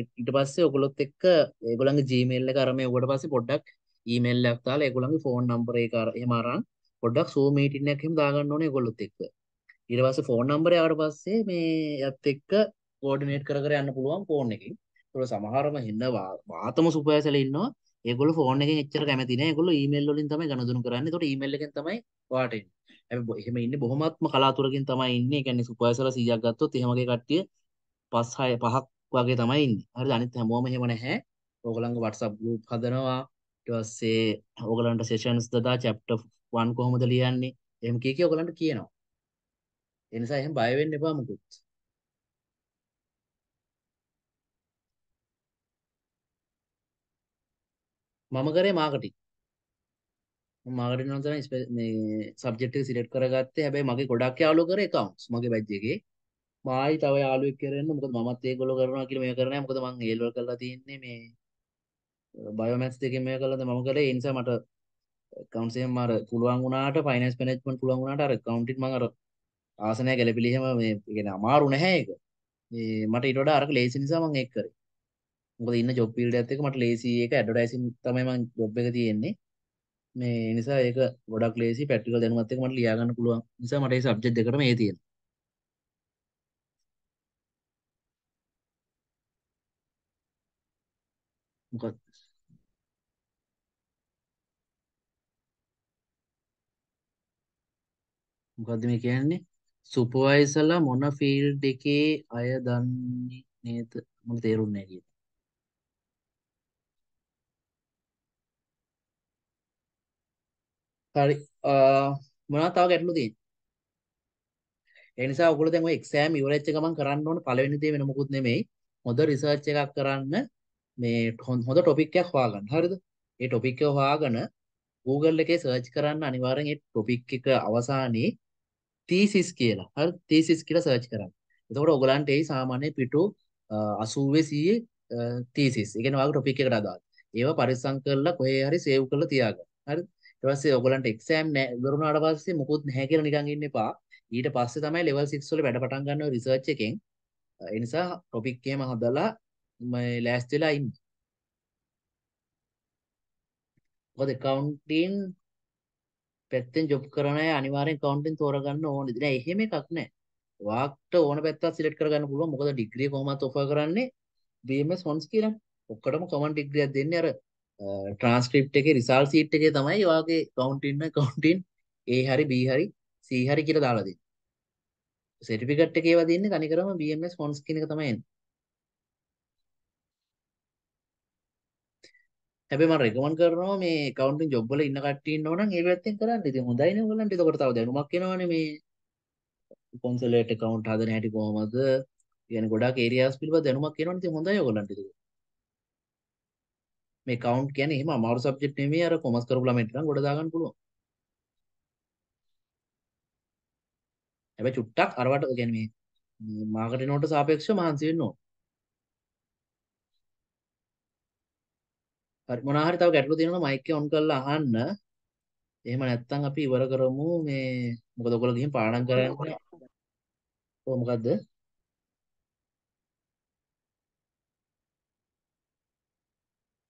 ඊට පස්සේ ඔයගොල්ලොත් එක්ක ඒගොල්ලන්ගේ Gmail එක අරම එවුවට පස්සේ පොඩ්ඩක් ඊමේල් එකක් දාලා ඒගොල්ලන්ගේ ෆෝන් නම්බර් එක එහෙම අරන් පොඩ්ඩක් Zoom මීටින් එකක් එහෙම දාගන්න ඕනේ ඒගොල්ලොත් එක්ක. ඊට පස්සේ ෆෝන් නම්බරය ආවට පස්සේ මේ යත් එක්ක කෝඩිනේට් කර කර යන්න පුළුවන් ෆෝන් එකකින්. ඒගොල්ලෝ සමහරම හින්න වාතම සුපර්වයිසර්ලා ඉන්නවා. ඒගොල්ලෝ ෆෝන් එකෙන් එච්චර කැමති නෑ. ඒගොල්ලෝ ඊමේල් වලින් තමයි ගනුදෙනු කරන්නේ. ඒකට ඊමේල් එකෙන් තමයි ඔයාට එන්නේ. හැබැයි එහෙම ඉන්නේ බොහොමත්ම කලාතුරකින් තමයි ඉන්නේ. ඒ කියන්නේ සුපර්වයිසර්ලා 100ක් ගත්තොත් එහෙම වගේ කට්ටිය 5 6 5ක් වගේ තමයි ඉන්නේ. හරිද? අනිත් හැමෝම එහෙම නැහැ. ඕගලන්ගේ WhatsApp group හදනවා. ඊට පස්සේ ඕගලන්ට sessions දදා chapter 1 කොහොමද ලියන්නේ? එහෙම කී කී ඕගලන්ට කියනවා. ඒ නිසා එහෙම බය වෙන්න එපා මුකුත්. මම කරේ මාකටිං. මම මාකටිං නම් තමයි මේ සබ්ජෙක්ට් එක සිලෙක්ට් කරගත්තේ. හැබැයි මගේ ගොඩක් යාළුවෝ කරේ accounts. මගේ බැච් එකේ. මායි තව යාළුවෙක් කරන්න. මොකද මමත් ඒගොල්ලෝ කරනවා කියලා මේක කරන්නේ මොකද මම ඒ ලෙවල් කරලා තියෙන්නේ මේ බයෝමැත්ස් දෙකෙන් මේක කළාද මම කරේ. ඒ නිසා මට accounts එකෙන් මාර පුළුවන් වුණාට finance management පුළුවන් වුණාට අර accounting මම අර ආසනය ගැලපිලි එහෙම මේ කියන්නේ අමාරු නැහැ ඒක. මේ මට ඊට වඩා අරක ලේසි නිසා මම ඒක කරේ. මොකද ඉන්න ජොබ් ෆීල්ඩ් එකත් එක්ක මට ලේසි. ඒක ඇඩ්වර්ටයිසින් තමයි මම ජොබ් එක තියෙන්නේ. මේ නිසා ඒක ගොඩක් ලේසි ප්‍රැක්ටිකල් දැනුමත් එක්ක මට ලියා ගන්න පුළුවන්. නිසා මට මේ සබ්ජෙක්ට් දෙකටම ඒ තියෙනවා. මොකක්ද? මොකද්ද මේ කියන්නේ? සුපර්වයිසර්ලා මොන ෆීල්ඩ් එකේ අය දන්නේ නේද? මට තේරුන්නේ නැහැ හරි මොනවද තව ගැටලු තියෙන්නේ ඒ නිසා ඔයගොල්ලෝ දැන් ඔය එක්සෑම් ඉවරෙච්ච ගමන් කරන්න ඕන පළවෙනි දේ වෙන මොකුත් නෙමෙයි හොඳ රිසර්ච් එකක් කරන්න මේ හොඳ ටොපික් එකක් හොයාගන්න හරිද ඒ ටොපික් එක හොයාගෙන Google එකේ සර්ච් කරන්න අනිවාර්යෙන් ඒ ටොපික් එක අවසානයේ තීසිස් කියලා හරි තීසිස් කියලා සර්ච් කරන්න. එතකොට ඔයගලන්ට එයි සාමාන්‍ය පිටු 80 100 තීසිස්. ඒ කියන්නේ ඔයාගේ ටොපික් එකට අදාළ. ඒවා පරිස්සම් කරලා කොහේ හරි සේව් කරලා තියාගන්න. හරිද? ඊට පස්සේ ඔයගලන්ට එක්සෑම් ඉවරුණාට පස්සේ මොකුත් නැහැ කියලා නිකන් ඉන්න එපා. ඊට පස්සේ තමයි level 6 වල වැඩ පටන් ගන්න රිසර්ච් එකෙන්. ඒ නිසා ටොපික් එකම හදලා මේ ලෑස්ති වෙලා ඉන්න. මොකද accounting පැත්තෙන් ජොබ් කරන අය අනිවාර්යෙන් accounting තෝරගන්න ඕනේ. දැන් එහෙම එකක් නැහැ. වාක්ට ඕන පැත්තක් සිලෙක්ට් කරගන්න පුළුවන්. මොකද ඩිග්‍රිය කොහොමත් ඔෆර් කරන්නේ BMS හොන්ස් කියලා. ඔක්කොටම කොමන් ඩිග්‍රියක් දෙන්නේ අර ට්‍රාන්ස්ක්‍රිප්ට් එකේ රිසල්ට් සීට් එකේ තමයි ඔයාගේ accounting accounting A හරි B හරි C හරි කියලා දාලා දෙන්නේ. සර්ටිෆිකේට් එකේ ඒවා දෙන්නේ තනිකරම BMS හොන්ස් කියන එක තමයි එන්නේ. හැබැයි මම රෙකමන්ඩ් කරනවා මේ accounting job වල ඉන්න කට්ටිය ඉන්නව නම් ඒ පැත්තෙන් කරන්න. ඉතින් හොඳයිනේ ඔයගලන්ට. එතකොට තව දැනුමක් එනවනේ මේ consulate account හදන හැටි කොහමද? කියන්නේ ගොඩාක් areas පිළිබඳ දැනුමක් එනවනේ. ඉතින් හොඳයි ඔයගලන්ට ඒක. මේ account කියන්නේ එහෙම අමාරු subject නෙමෙයි අර කොමර්ස් කරපු ළමයින්ට නම් ගොඩ දාගන්න පුළුවන්. හැබැයි චුට්ටක් අරවට කියන්නේ මේ මාකටිං වලට සාපේක්ෂව මහන්සි වෙන්න ඕන. හරි මොනවා හරි තව ගැටලු තියෙනවා මයික් එක ඔන් කරලා අහන්න. එහෙම නැත්නම් අපි ඉවර කරමු මේ මොකද ඔයගොල්ලෝ ගිහින් පාඩම් කරන්න. ඔව් මොකද්ද?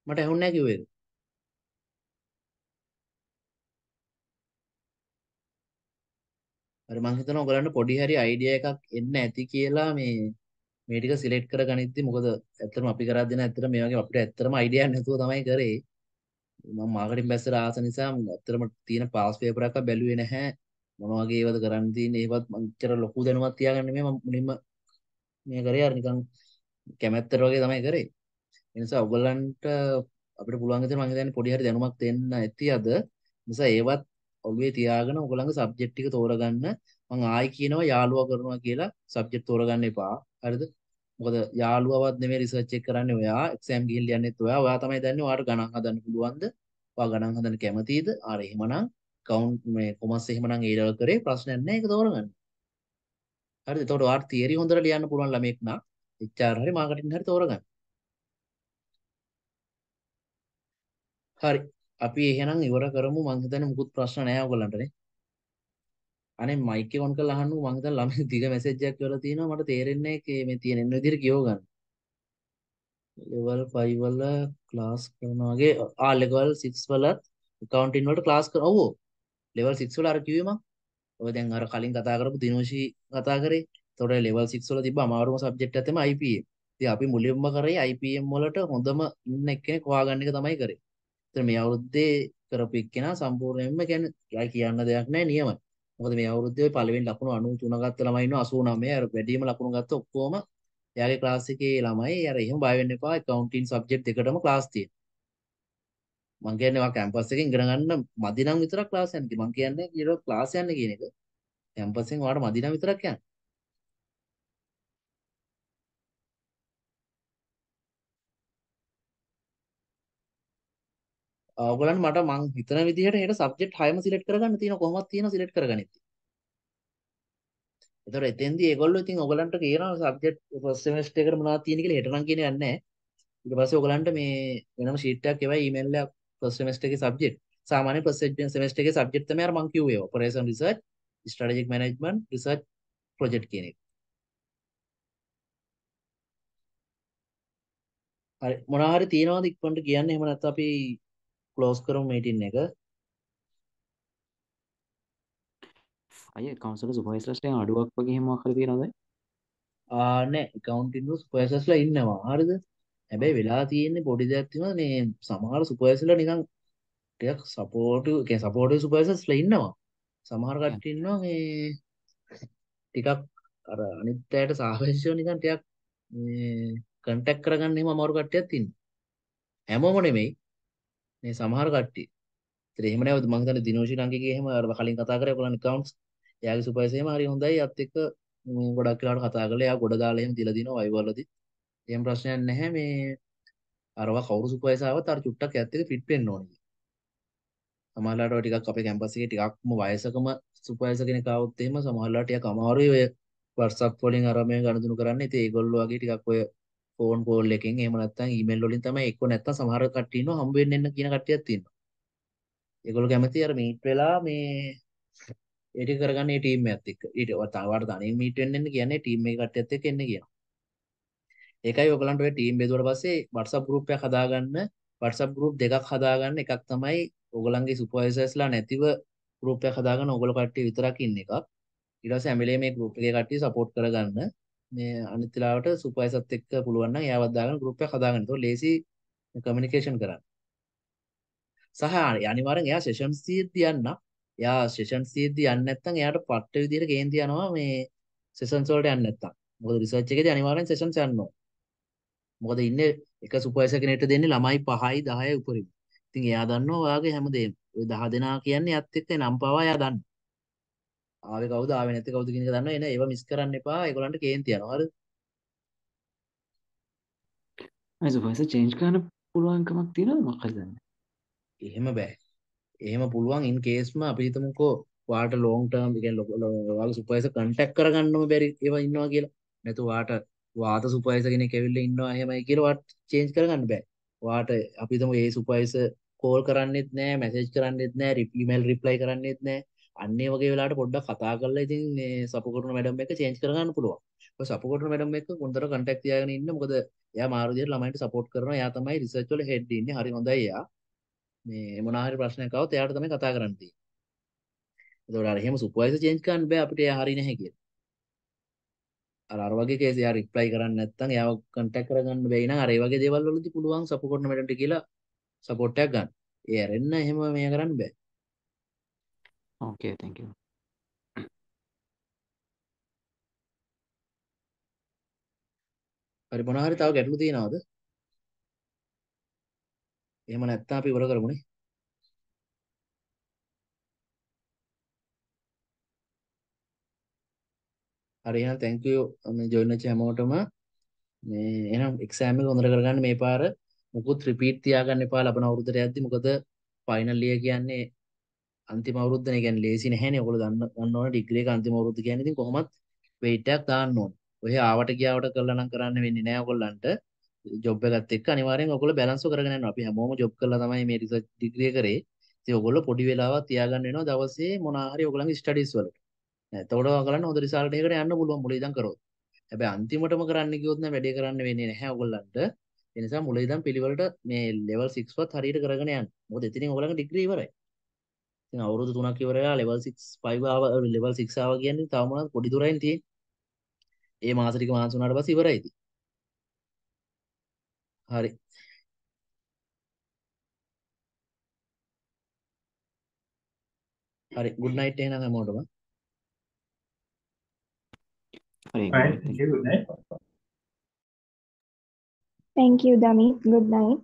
මට ඇහුන්නේ නැහැ කිව්වේද? හරි මං හිතනවා ඔයගලන්ට පොඩි හරි අයිඩියා එකක් එන්න ඇති කියලා මේ මේ ටික සිලෙක්ට් කරගනිද්දි මොකද ඇත්තටම අපි කරද්දී නම් ඇත්තටම මේ වගේ අපිට ඇත්තටම අයිඩියා නැතුව තමයි කරේ. මම මාකටිං බැස්සට ආස නිසා ඇත්තටම තියෙන පාස් පේපර් එකක් බැලුවේ නැහැ. මොන වගේ ඒවද කරන්න තියෙන්නේ ඒවත් මං ඉතර ලොකු දැනුමක් තියාගන්න නෙමෙයි මම මුලින්ම මේ කරේ. අර නිකන් කැමැත්තට වගේ තමයි කරේ. ඒ නිසා ඔයගලන්ට අපිට පුළුවන් විදිහට මම හිතන්නේ පොඩි හරි දැනුමක් දෙන්න ඇති අද. නිසා ඒවත් ඔළුවේ තියාගෙන ඔයගලගේ සබ්ජෙක්ට් ටික තෝරගන්න මම ආයි කියනවා යාළුවා කරනවා කියලා සබ්ජෙක්ට් තෝරගන්න එපා. හරිද? මොකද යාළුවවත් නෙමෙයි රිසර්ච් එක කරන්නේ. ඔයා එක්සෑම් ගිහින් ලියන්නෙත් ඔයා. ඔයා තමයි දන්නේ ඔයාට ගණන් හදන්න පුළුවන්ද? ඔයා ගණන් හදන්න කැමතිද? අර එහෙමනම් කවුන්ට් මේ කොමර්ස් එහෙමනම් ඒ ලෙවල් කරේ ප්‍රශ්නයක් නැහැ. ඒක තෝරගන්න. හරිද? එතකොට ඔයාට තියරි හොඳට ලියන්න පුළුවන් ළමෙක් නම් HR හරි මාකටිං හරි තෝරගන්න. හරි. අපි එහෙනම් ඉවර කරමු. මං හිතන්නේ මුකුත් ප්‍රශ්න නැහැ ඔයගලන්ටනේ අනේ මයික් එක ඔන් කරලා අහන්නකො. මං හිතන්නේ ළමයි දිග මැසේජ් එකක් කරලා තියෙනවා. මට තේරෙන්නේ නැහැ මේ තියෙන එන්න විදිහට කියව ගන්න. level 5 වල ක්ලාස් කරනවා වගේ. ආ level 6 වල accounting වලට ක්ලාස් කර ඔව්. level 6 වල අර කිව්වේ මං. ඔය දැන් අර කලින් කතා කරපු දිනෝෂි කතා කරේ. එතකොට level 6 වල තිබ්බ අමාරුම සබ්ජෙක්ට් එක තමයි IPM ඉතින් අපි මුලින්ම කරේ IPM වලට හොඳම ඉන්න එක්කෙනෙක් හොයාගන්න එක තමයි කරේ. ඉතින් මේ අවුරුද්දේ කරපු එක්කෙනා සම්පූර්ණයෙන්ම කියන්නේ කියන්න දෙයක් නැහැ නියමයි. මොකද මේ අවුරුද්දේ ඔය පළවෙනි ලකුණු 93 ගත්ත ළමයි ඉන්නවා 89 අර වැඩිම ලකුණු ගත්ත ඔක්කොම එයාගේ ක්ලාස් එකේ ළමයි. අර එහෙම බය වෙන්න එපා. accounting subject දෙකටම ක්ලාස් තියෙනවා. මම කියන්නේ ඔයා කැම්පස් එකෙන් ඉගෙන ගන්න මදි නම් විතරක් ක්ලාස් යන්න කිව්වා මම කියන්නේ ඊට ක්ලාස් යන්න කියන එක කැම්පස් එකෙන් ඔයාලට මදි නම් විතරක් යන්න. ඔයගොල්ලන් මට මං හිතන විදිහට හෙට සබ්ජෙක්ට් 6ම සිලෙක්ට් කරගන්න තියෙන කොහොමද තියෙනවා සිලෙක්ට් කරගනිද්දි. ඒතර එතෙන්දී ඒගොල්ලෝ ඉතින් ඔයගලන්ට කියනවා සබ්ජෙක්ට් ෆස්ට් සෙමෙස්ටර් එකට මොනවද තියෙන කියලා හෙට නම් කියන්නේ නැහැ. ඊට පස්සේ ඔයගලන්ට මේ වෙනම ෂීට් එකක් එවයි ඊමේල් එකක් ෆස්ට් සෙමෙස්ටර් එකේ සබ්ජෙක්ට්. සාමාන්‍ය ෆස්ට් සෙමෙස්ටර් එකේ සබ්ජෙක්ට් තමයි අර මං කිව්වේ operation research, strategic management, research project කියන එක. හරි මොනවා හරි තියෙනවද ඉක්මනට කියන්න එහෙම නැත්නම් අපි ක්ලෝස් කරමු මීටින් එක. අය කවුන්සල සුපර්වයිසර්ස්ලා අඩුවක් වගේ එහෙම හරි තියෙනවද? ආ නෑ වල සුපර්වයිසර්ස්ලා ඉන්නවා. හරිද? හැබැයි වෙලා තියෙන්නේ පොඩි දෙයක් තියෙනවා මේ සමහර සුපර්වයිසර්ලා නිකන් ටිකක් සපෝටිව් කියන්නේ සපෝටිව් සුපර්වයිසර්ස්ලා ඉන්නවා. සමහර කට්ටිය ඉන්නවා මේ ටිකක් අර අනිත් අයට සාපේක්ෂව නිකන් ටිකක් මේ කන්ටැක්ට් කරගන්න එහෙම අමාරු කට්ටියක් ඉන්නවා. හැමෝම නෙමෙයි මේ සමහර කට්ටිය. ඒත් එහෙම නැවද මං හිතන්නේ දිනෝෂි නංගිගේ එහෙම අර කලින් කතා කරේ ඔයගොල්ලන් accounts එයාගේ සුපර්වයිසර් එහෙම හරි හොඳයි. අත් එක්ක මේ ගොඩක් වෙලාවට කතා කරලා එයා ගොඩ දාලා එහෙම දීලා දිනවා වයිව් වලදී. එහෙම ප්‍රශ්නයක් නැහැ මේ අරවා කවුරු සුපර්වයිසර් ආවත් අර චුට්ටක් එයත් එක්ක ෆිට වෙන්න ඕනේ. සමහරවිට ඔය ටිකක් අපේ කැම්පස් එකේ ටිකක්ම වයසකම සුපර්වයිසර් කෙනෙක් ආවොත් එහෙම සමහරවිට ටිකක් අමාරුයි ඔය WhatsApp වලින් අර මේ ගනුදෙනු කරන්න. ඉතින් ඒගොල්ලෝ වගේ ටිකක් ඔය ෆෝන් කෝල් එකෙන් එහෙම නැත්නම් ඊමේල් වලින් තමයි එක්ක නැත්නම් සමහර කට්ටිය ඉන්නවා හම්බ වෙන්න එන්න කියන කට්ටියක් තියෙනවා. ඒගොල්ලෝ කැමති අර මීට් වෙලා මේ ඒ ටික කරගන්න ඒ ටීම් එකත් එක්ක. ඊට වට තනියෙන් මීට් වෙන්න එන්න කියන්නේ ටීම් එක කට්ටියත් එක්ක එන්න කියනවා. ඒකයි ඔයගලන්ට ඔය ටීම් බෙදුවට පස්සේ WhatsApp group එකක් හදාගන්න WhatsApp group දෙකක් හදාගන්න එකක් තමයි ඔයගලන්ගේ සුපර්වයිසර්ස්ලා නැතිව group එකක් හදාගන්න ඔයගොල්ලෝ කට්ටිය විතරක් ඉන්න එකක්. ඊට පස්සේ හැම වෙලේම මේ group එකේ කට්ටිය support කරගන්න මේ අනිත් වෙලාවට සුපර්වයිසර්ත් එක්ක පුළුවන් නම් එයාවත් දාගෙන group එකක් හදාගන්න. ඒක ලේසි කමියුනිකේෂන් කරන්න. සහ අනිවාර්යෙන් එයා සෙෂන්ස් තියෙද්දි යන්න. එයා සෙෂන්ස් තියෙද්දි යන්නේ නැත්නම් එයාට පට්ට විදියට කේන්ති යනවා මේ සෙෂන්ස් වලට යන්නේ නැත්නම්. මොකද රිසර්ච් එකේදී අනිවාර්යෙන් සෙෂන්ස් යන්න ඕන. මොකද ඉන්නේ එක සුපර්වයිසර් කෙනෙක්ට දෙන්නේ ළමයි 5යි 10යි උපරිම. ඉතින් එයා දන්නවා ඔයාගේ හැමදේම. ඔය 10 දෙනා කියන්නේ එයත් එක්ක නම් පවා එයා දන්නවා. ආවේ කවුද ආවේ නැත්තේ කවුද කියන එක දන්නවා. එන ඒවා මිස් කරන්න එපා. ඒගොල්ලන්ට කේන්ති යනවා. හරිද? අය සුපර්වයිසර් චේන්ජ් කරන්න පුළුවන්කමක් තියෙනවද හරි දන්නේ එහෙම බෑ. එහෙම පුළුවන් ඉන් කේස්ම අපි හිතමුකෝ වාට ලොන්గ్ ටර්ම් කියන්නේ ඔයාගේ සුපර්වයිසර් කන්ටැක්ට් කරගන්නම බැරි ඒවා ඉන්නවා කියලා. නැතු වාට වාත සුපර්වයිසර් කෙනෙක් ඇවිල්ලා ඉන්නවා එහෙමයි කියලා වාට චේන්ජ් කරගන්න බෑ. වාට අපි හිතමු ඒ සුපර්වයිසර් කෝල් කරන්නෙත් නෑ, මැසේජ් කරන්නෙත් නෑ, ඊමේල් රිප්ලයි කරන්නෙත් නෑ. අන්න ඒ වගේ වෙලාවට පොඩ්ඩක් කතා කරලා ඉතින් මේ සපු කරුණ මැඩම් එක චේන්ජ් කරගන්න පුළුවන්. ඔය සපු කරුණ මැඩම් එක හොඳට කන්ටැක්ට් තියාගෙන ඉන්න. මොකද එයා මාරු විදියට ළමයින්ට සපෝට් කරනවා. එයා තමයි රිසර්ච් වල හෙඩ් ඉන්නේ. හරි හොඳයි එයා. මේ මොනවා හරි ප්‍රශ්නයක් ආවොත් එයාට තමයි කතා කරන්න තියෙන්නේ. ඒතකොට අර එහෙම සුපර්වයිසර් චේන්ජ් කරන්න බෑ අපිට එයා හරි නැහැ කියලා. අර අර වගේ කේස් එයා රිප්ලයි කරන්නේ නැත්නම් එයාව කන්ටැක්ට් කරගන්න බැයි නම් අර ඒ වගේ දේවල් වලදී පුළුවන් සපෝට් කරන මැඩම්ට කියලා සපෝට් එකක් ගන්න. ඒ ඇරෙන්න එහෙම මේ කරන්න බෑ. ඕකේ thank you හරි මොනවා හරි තව ගැටලු තියෙනවද? එහෙම නැත්නම් අපි ඉවර කරමුනේ. හරි එහෙනම් thank you මේ join වෙච්ච හැමෝටම මේ එහෙනම් exam එක හොඳට කරගන්න මේ පාර මුකුත් repeat තියාගන්න එපා ලබන අවුරුද්දට යද්දි මොකද final year කියන්නේ අන්තිම අවුරුද්දනේ කියන්නේ ලේසි නැහැනේ ඔයගොල්ලෝ දන්න ගන්න ඕන ඩිග්‍රී එක අන්තිම අවුරුද්ද කියන්නේ ඉතින් කොහොමත් weight එකක් දාන්න ඕන. ඔය ආවට ගියාවට කරලා නම් කරන්න වෙන්නේ නැහැ ඔයගොල්ලන්ට. ජොබ් එකත් එක්ක අනිවාර්යෙන් ඔයගොල්ලෝ බැලන්ස් කරගෙන යනවා. අපි හැමෝම ජොබ් කරලා තමයි මේ රිසර්ච් ඩිග්‍රී එක කරේ. ඉතින් ඔයගොල්ලෝ පොඩි වෙලාවක් තියාගන්න වෙනවා දවසේ මොනවා හරි ඔයගොල්ලන්ගේ ස්ටඩීස් වලට. එතකොට ඔයගොල්ලන්ට හොඳ රිසල්ට් එකකට යන්න පුළුවන් මුල ඉඳන් කරොත්. හැබැයි අන්තිමටම කරන්න ගියොත් නම් වැඩේ කරන්න වෙන්නේ නැහැ ඔයගොල්ලන්ට. ඒ නිසා මුල ඉඳන් පිළිවෙලට මේ level 6 වත් හරියට කරගෙන යන්න. මොකද එතනින් ඔයගොල්ලන්ගේ ඩිග්‍රී ඉවරයි. ඉතින් අවුරුදු 3ක් ඉවර වෙලා level 6 5 ආව level 6 ආවා කියන්නේ තව මොනවද පොඩි දුරයින් තියෙන්නේ. ඒ මාස ටික මාස වුණාට පස්සේ ඉවරයි ඉතින්. හරි. හරි good night එහෙනම් හැමෝටම. හරි. Good night. Thank you, Dami. Good night.